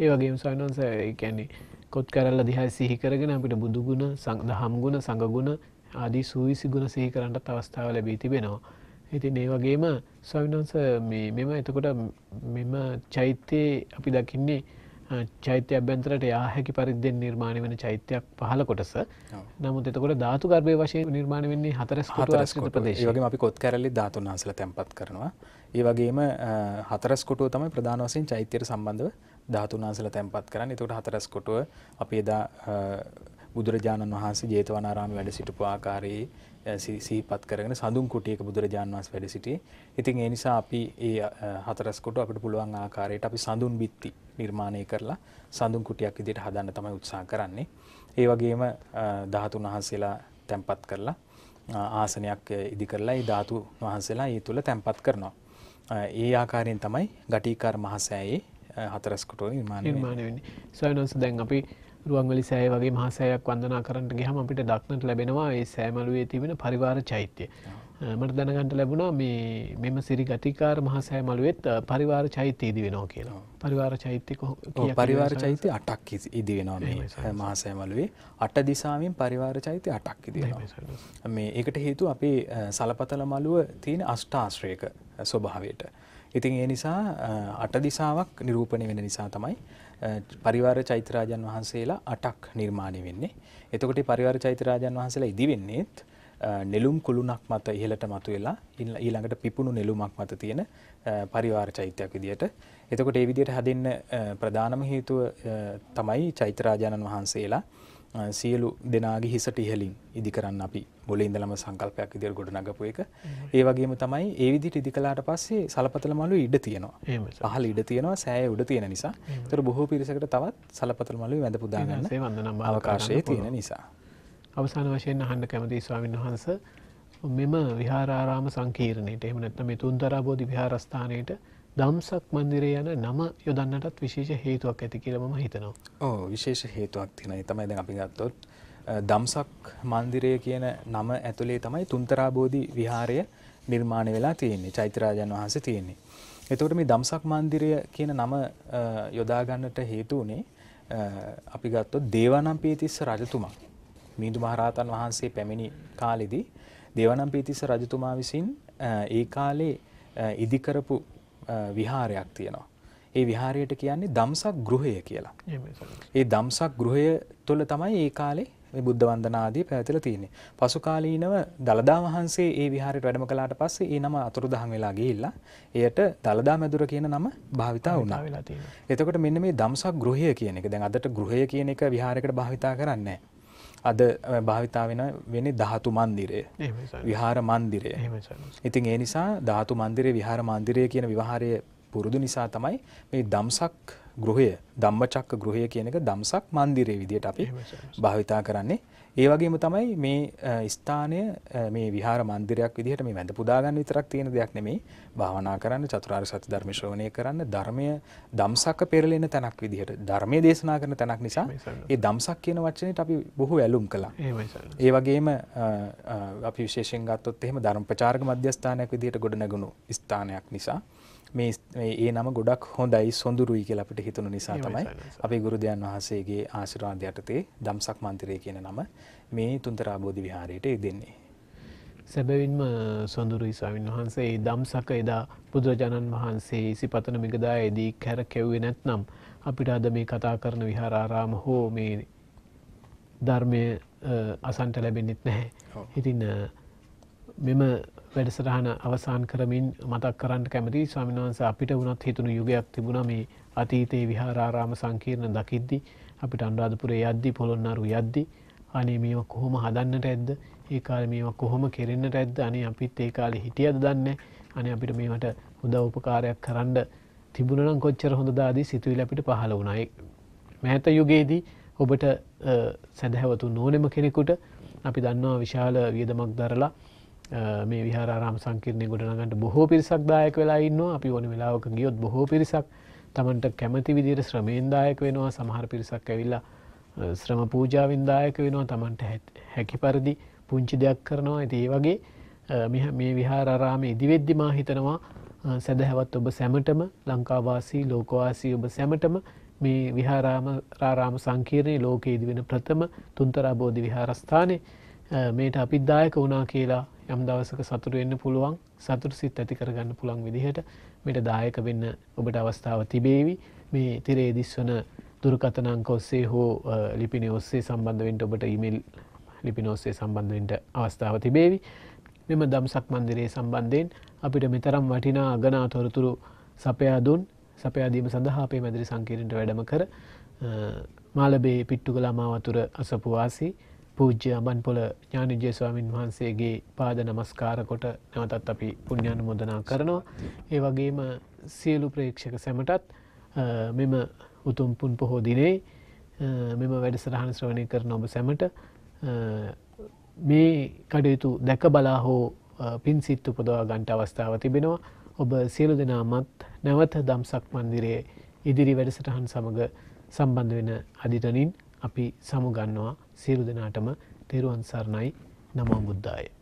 ඒ වගේම සයනන්ස කියන්නේ කොත් කරල්ල දිහා සිහි කරගෙන අපිට බුදුගුණ දහම්ගුණ සඟගුණ ආදී සූවිසි ගුණ සිහි කරන්නට අවස්ථාව ලැබී තිබෙනවා. ඉතින් ඒ වගේම ස්වවිනන්ස මෙම එතකොට මෙම චෛත්‍යයේ අපි දකින්නේ චෛත්‍ය අභ්‍යන්තරට යා හැකි පරිද්දෙන් නිර්මාණය වෙන චෛත්‍යයක් පහළ කොටස නමුත් එතකොට ධාතු ගර්භය වශයෙන් නිර්මාණය වෙන්නේ හතරස් කොට හතරස් ආශ්‍රිත කොටුව. ඒ ප්‍රදේශය. වගේම අපි කොත් කැරැල්ලේ ධාතුන් වහන්සේලා තැන්පත් කරනවා. ඒ වගේම හතරස් කොටුව තමයි ප්‍රධාන වශයෙන් චෛත්‍යයට සම්බන්ධව ධාතුන් වහන්සේලා තැන්පත් කරන්නේ. ඒකට හතරස් කොටුව අපි එදා අ, බුදුරජාණන් වහන්සේ ජේතවනාරාමයේ වැඩ සිටපු ආකාරයේ අ, සි- සිහිපත් කරගෙන සඳුන් කුටියක බුදුරජාණන් වහන්සේ වැඩ සිටියේ. ඉතින් ඒ නිසා අපි ඒ අ, හතරස් කොටුව අපිට පුළුවන් ආකාරයට අපි සඳුන් බිත්ති නිර්මාණය කරලා සඳුන් කුටියක් විදිහට හදන්න තමයි උත්සාහ කරන්නේ. ඒ වගේම අ, ධාතුන් වහන්සේලා තැන්පත් කරලා ආ, ආසනයක් අ, ඉදි කරලා ඒ ධාතු වහන්සේලා ඒ තුල තැන්පත් කරනවා. අ, ඒ ආකාරයෙන් තමයි ගටිකාර මහසෑයේ අ, හතරස් කොටුව නිර්මාණය වෙන්නේ. නිර්මාණය වෙන්නේ. සයනන්ස දැන් අපි රුවන්වලි සෑය වගේ මහසෑයක් වන්දනා කරන්නට ගහම අපිට දක්නට ලැබෙනවා ඒ සෑමලුවේ තිබෙන පරිවාර චෛත්‍ය. මට දැනගන්ට ලැබුණා මේ මෙම සිරි ගටිකාර මහසෑ මළුවෙත් පරිවාර චෛත්‍ය ඉදි වෙනවා කියලා. පරිවාර චෛත්‍ය කොහො- ඔව්, කීයක් පරිවාර චෛත්‍ය 8ක් ඉදි වෙනවා මහසෑ මළුවේ. අට දිසාවෙන් පරිවාර චෛත්‍ය 8ක් ඉදි මේ ඒකට හේතුව අපේ සලපතල මළුව තියෙන අෂ්ටාශ්‍රයක ස්වභාවයට. ඉතින් ඒ නිසා අ, අට දිසාවක් නිරූපණය වෙන නිසා තමයි අ, පරිවාර චෛත්‍යරාජන් වහන්සේලා අටක් නිර්මාණය වෙන්නේ. එතකොට මේ පරිවාර චෛත්‍යරාජන් වහන්සේලා ඉදි වෙන්නේත් අ, නෙළුම් කුළුණක් මත ඉහළට මතුවෙලා ඊළ- ඊළඟට පිපුණු නෙළුමක් මත තියෙන අ, පරිවාර චෛත්‍යයක් විදියට. එතකොට ඒ විදියට හැදෙන්න අ, ප්‍රධානම හේතුව අ, තමයි චෛත්‍යරාජානන් වහන්සේලා අ, සියලු දෙනාගේ හිසට ඉහලින් ඉදි කරන්න අපි මුලින් ඉඳලම සංකල්පයක් විදියට ගොඩනගපු එක. ඒ වගේම තමයි ඒ විදිහට ඉදි කළාට පස්සේ සලපතල මළුවේ ඉඩ තියෙනවා. පහළ ඉඩ තියෙනවා සෑය උඩ තියෙන නිසා. ඒතර බොහෝ පිරිසකට තවත් සලපතල මළුවේ වැඳ පුදා ගන්න අවකාශය තියෙන. නිසා. අවසාන වශයෙන් අහන්න කැමති ස්වාමීන් වහන්ස මෙම විහාරාරාම සංකීර්ණයට එහෙම නැත්නම් මේ තුන්තරා බෝධි විහාරස්ථානයට දම්සක් මන්දිරය යන නම යොදන්නටත් විශේෂ හේතුවක් ඇති කියලම හිතනවා. ඕ විශේෂ හේතුවක් තියෙන තමයි දැන් අපි ගත්තොත් දම්සක් මන්දිරය කියන නම ඇතුළේ තමයි තුන්තරාබෝධි විහාරය නිර්මාණය වෙලා තියෙන්නේ චෛත්‍යරාජන් වහන්සේ තියෙන්නේ. එතකොට මේ දම්සක් මන්දිරය කියන නම යොදාගන්නට හේතු වුණේ අපි ගත්තොත් දේවානම්පියතිස්ස රජතුමා මිහිඳු මහරහතන් වහන්සේ පැමිණි කාලෙදී දේවානම්පියතිස්ස රජතුමා විසින් ඒ කාලේ ඉදිකරපු විහාරයක් තියෙනවා. ඒ විහාරයට කියන්නේ දම්සක් ගෘහය කියලා. ඒ දම්සක් ගෘහය තුළ තමයි ඒ කාලේ මේ බුද්ධ වන්දනාදී පැවතිලා තියෙන්නේ. පසු කාලීනව දලදා වහන්සේ ඒ විහාරයට වැඩම කළාට පස්සේ ඒ නම අතුරුදහන් වෙලා ගිහිල්ලා එයට දලදා මැදුර කියන නම භාවිතා වුණා. එතකොට මෙන්න මේ දම්සක් ගෘහය කියන එක දැන් අදට ගෘහය කියන එක විහාරයකට භාවිතා කරන්නේ අද භාවිතා වෙන වෙන්නේ ධාතු මන්දිරය. විහාර මන්දිරය. ඉතින් ඒ නිසා ධාතු මන්දිරය විහාර මන්දිරය කියන විවහාරය පුරුදු නිසා තමයි මේ දම්සක් ගෘහය ධම්මචක්ක ගෘහය කියන එක දම්සක් මන්දිරයේ විදියට අපි භාවිතා කරන්නේ. ඒ වගේම තමයි මේ ස්ථානය මේ විහාර මන්දිරයක් විදිහට මේ වැඳ පුදා ගන්න විතරක් තියෙන දෙයක් නෙමෙයි. භාවනා කරන්න, චතුරාර්ය සත්‍ය ධර්ම ශ්‍රවණය කරන්න, ධර්මය දම්සක පෙරලෙන තැනක් විදිහට ධර්මයේ දේශනා කරන තැනක් නිසා ඒ දම්සක් කියන වචනේට අපි බොහෝ ඇලුම් කළා. ඒ වගේම අපි විශේෂයෙන් ගත්තොත් එහෙම ධර්ම ප්‍රචාරක මධ්‍යස්ථානයක් විදිහට ගොඩනගුණු ස්ථානයක් නිසා මේ ඒ නම ගොඩක් හොඳයි සොඳුරුයි කියලා අපිට හිතුණු නිසා තමයි අපේ ගුරුදයන් වහන්සේගේ ආශිර්වාද යටතේ දම්සක් මන්දිරය කියන නම මේ තුන්තරා බෝධි විහාරයට යෙදෙන්නේ. සැබවින්ම සොඳුරුයි ස්වාමීන් වහන්සේ දම්සක එදා බුදුරජාණන් වහන්සේ සිපතන මිගදායේදී කැර කෙව්වේ නැත්නම් අපිට අද මේ කතා කරන විහාරාරාම හෝ මේ ධර්මය අසන්ට ලැබෙන්නෙත් නැහැ. ඉතින් මෙම වැඩසටහන අවසාන් කරමින් මතක් කරන්න කැමති ස්වාමීන් වහන්සේ අපිට වුණත් හිතුණු යුගයක් තිබුණා මේ අතීතයේ විහාරාරාම සංකීර්ණ දකිද්දි අපිට අනුරාධපුරේ යද්දි පොළොන්නරු යද්දි අනේ මේව කොහොම හදන්නට ඇද්ද? ඒ කාලේ මේව කොහොම කෙරෙන්නට ඇද්ද? අනේ අපිත් ඒ කාලේ හිටියද දන්නේ අනේ අපිට මේවට උදව් උපකාරයක් කරන්න තිබුණා නම් කොච්චර හොඳද ආදී සිතුවිලි අපිට පහළ වුණා. ඒ මෑත යුගයේදී ඔබට සැදැහැවතු නොනෙම කෙනෙකුට අපි දන්නවා විශාල වියදමක් දරලා මේ විහාරාරාම සංකීර්ණය ගොඩනගන්නට බොහෝ පිරිසක් දායක වෙලා ඉන්නවා. අපි ඕන වෙලාවක ගියොත් බොහෝ පිරිසක් තමන්ට කැමති විදියට ශ්‍රමයෙන් දායක වෙනවා. සමහර පිරිසක් ඇවිල්ලා ශ්‍රම පූජාවෙන් දායක වෙනවා. තමන්ට හැකි පරිදි පුංචි දෙයක් කරනවා. ඇති ඒ වගේ මේ විහාරාරාම ඉදිවෙද්දි මා හිතනවා සැදැහැවත් ඔබ සැමටම ලංකාවාසී ලෝකවාසී ඔබ සැමටම මේ විහාරාම රාරාම සංකීර්ණය ලෝකයේ ඉදිවෙන ප්‍රථම තුන්තරා බෝධි විහාරස්ථානය මේට අපිද්දායක වුණා කියලා යම් දවසක සතුරු වෙන්න පුළුවන් සතුරු සිත් ඇති කරගන්න පුළන් විදිහට මෙට දායක වෙන්න ඔබට අවස්ථාව තිබේවි. මේ තිරේ දිස්වන දුරකතනංක ඔස්සේ හෝ ලිපිනි ඔස්සේ සම්බන්ධවෙන්ට ඔබට ඉමල් ලිපින ඔස්සේ සම්බන්ධවෙන්ට අවස්ථාව තිබේවි. මෙම දම්සක් මන්දිරයේ සම්බන්ධයෙන් අපිට මෙතරම් වටිනා අගනා තොරතුරු සපයා දුන් සපයාදීම සඳහා අපේ මැදිරි සංකීරට වැඩම කර මාලබේ පිට්ටු කලාමාවතුර අසපුවාසී පූජ්‍ය අබන්පොල ඥානිජය ස්වාමීන් වහන්සේගේ පාද නමස්කාර කොට නැවතත් අපි පුුණ්ඥාන මොදනා කරනවා. ඒ වගේම සියලු ප්‍රේක්ෂක සැමටත් මෙම උතුම්පුන් පොහෝ දිනේ මෙම වැඩසරහන ශ්‍රවණය කරන ඔබ සැමට මේ කඩයුතු දැක බලා හෝ පින් සිත් උපදවා ගන්ට අවස්ථාව තිබෙනවා ඔබ සියලු දෙනාමත් නැවත දම්සක් මන්දිරයේ ඉදිරි වැඩසටහන් සමඟ සම්බන්ධ වෙන අධිටනින් අපි සමුගන්නවා සියලු දෙනාටම තෙරුවන් සරණයි. නමෝ බුද්ධාය.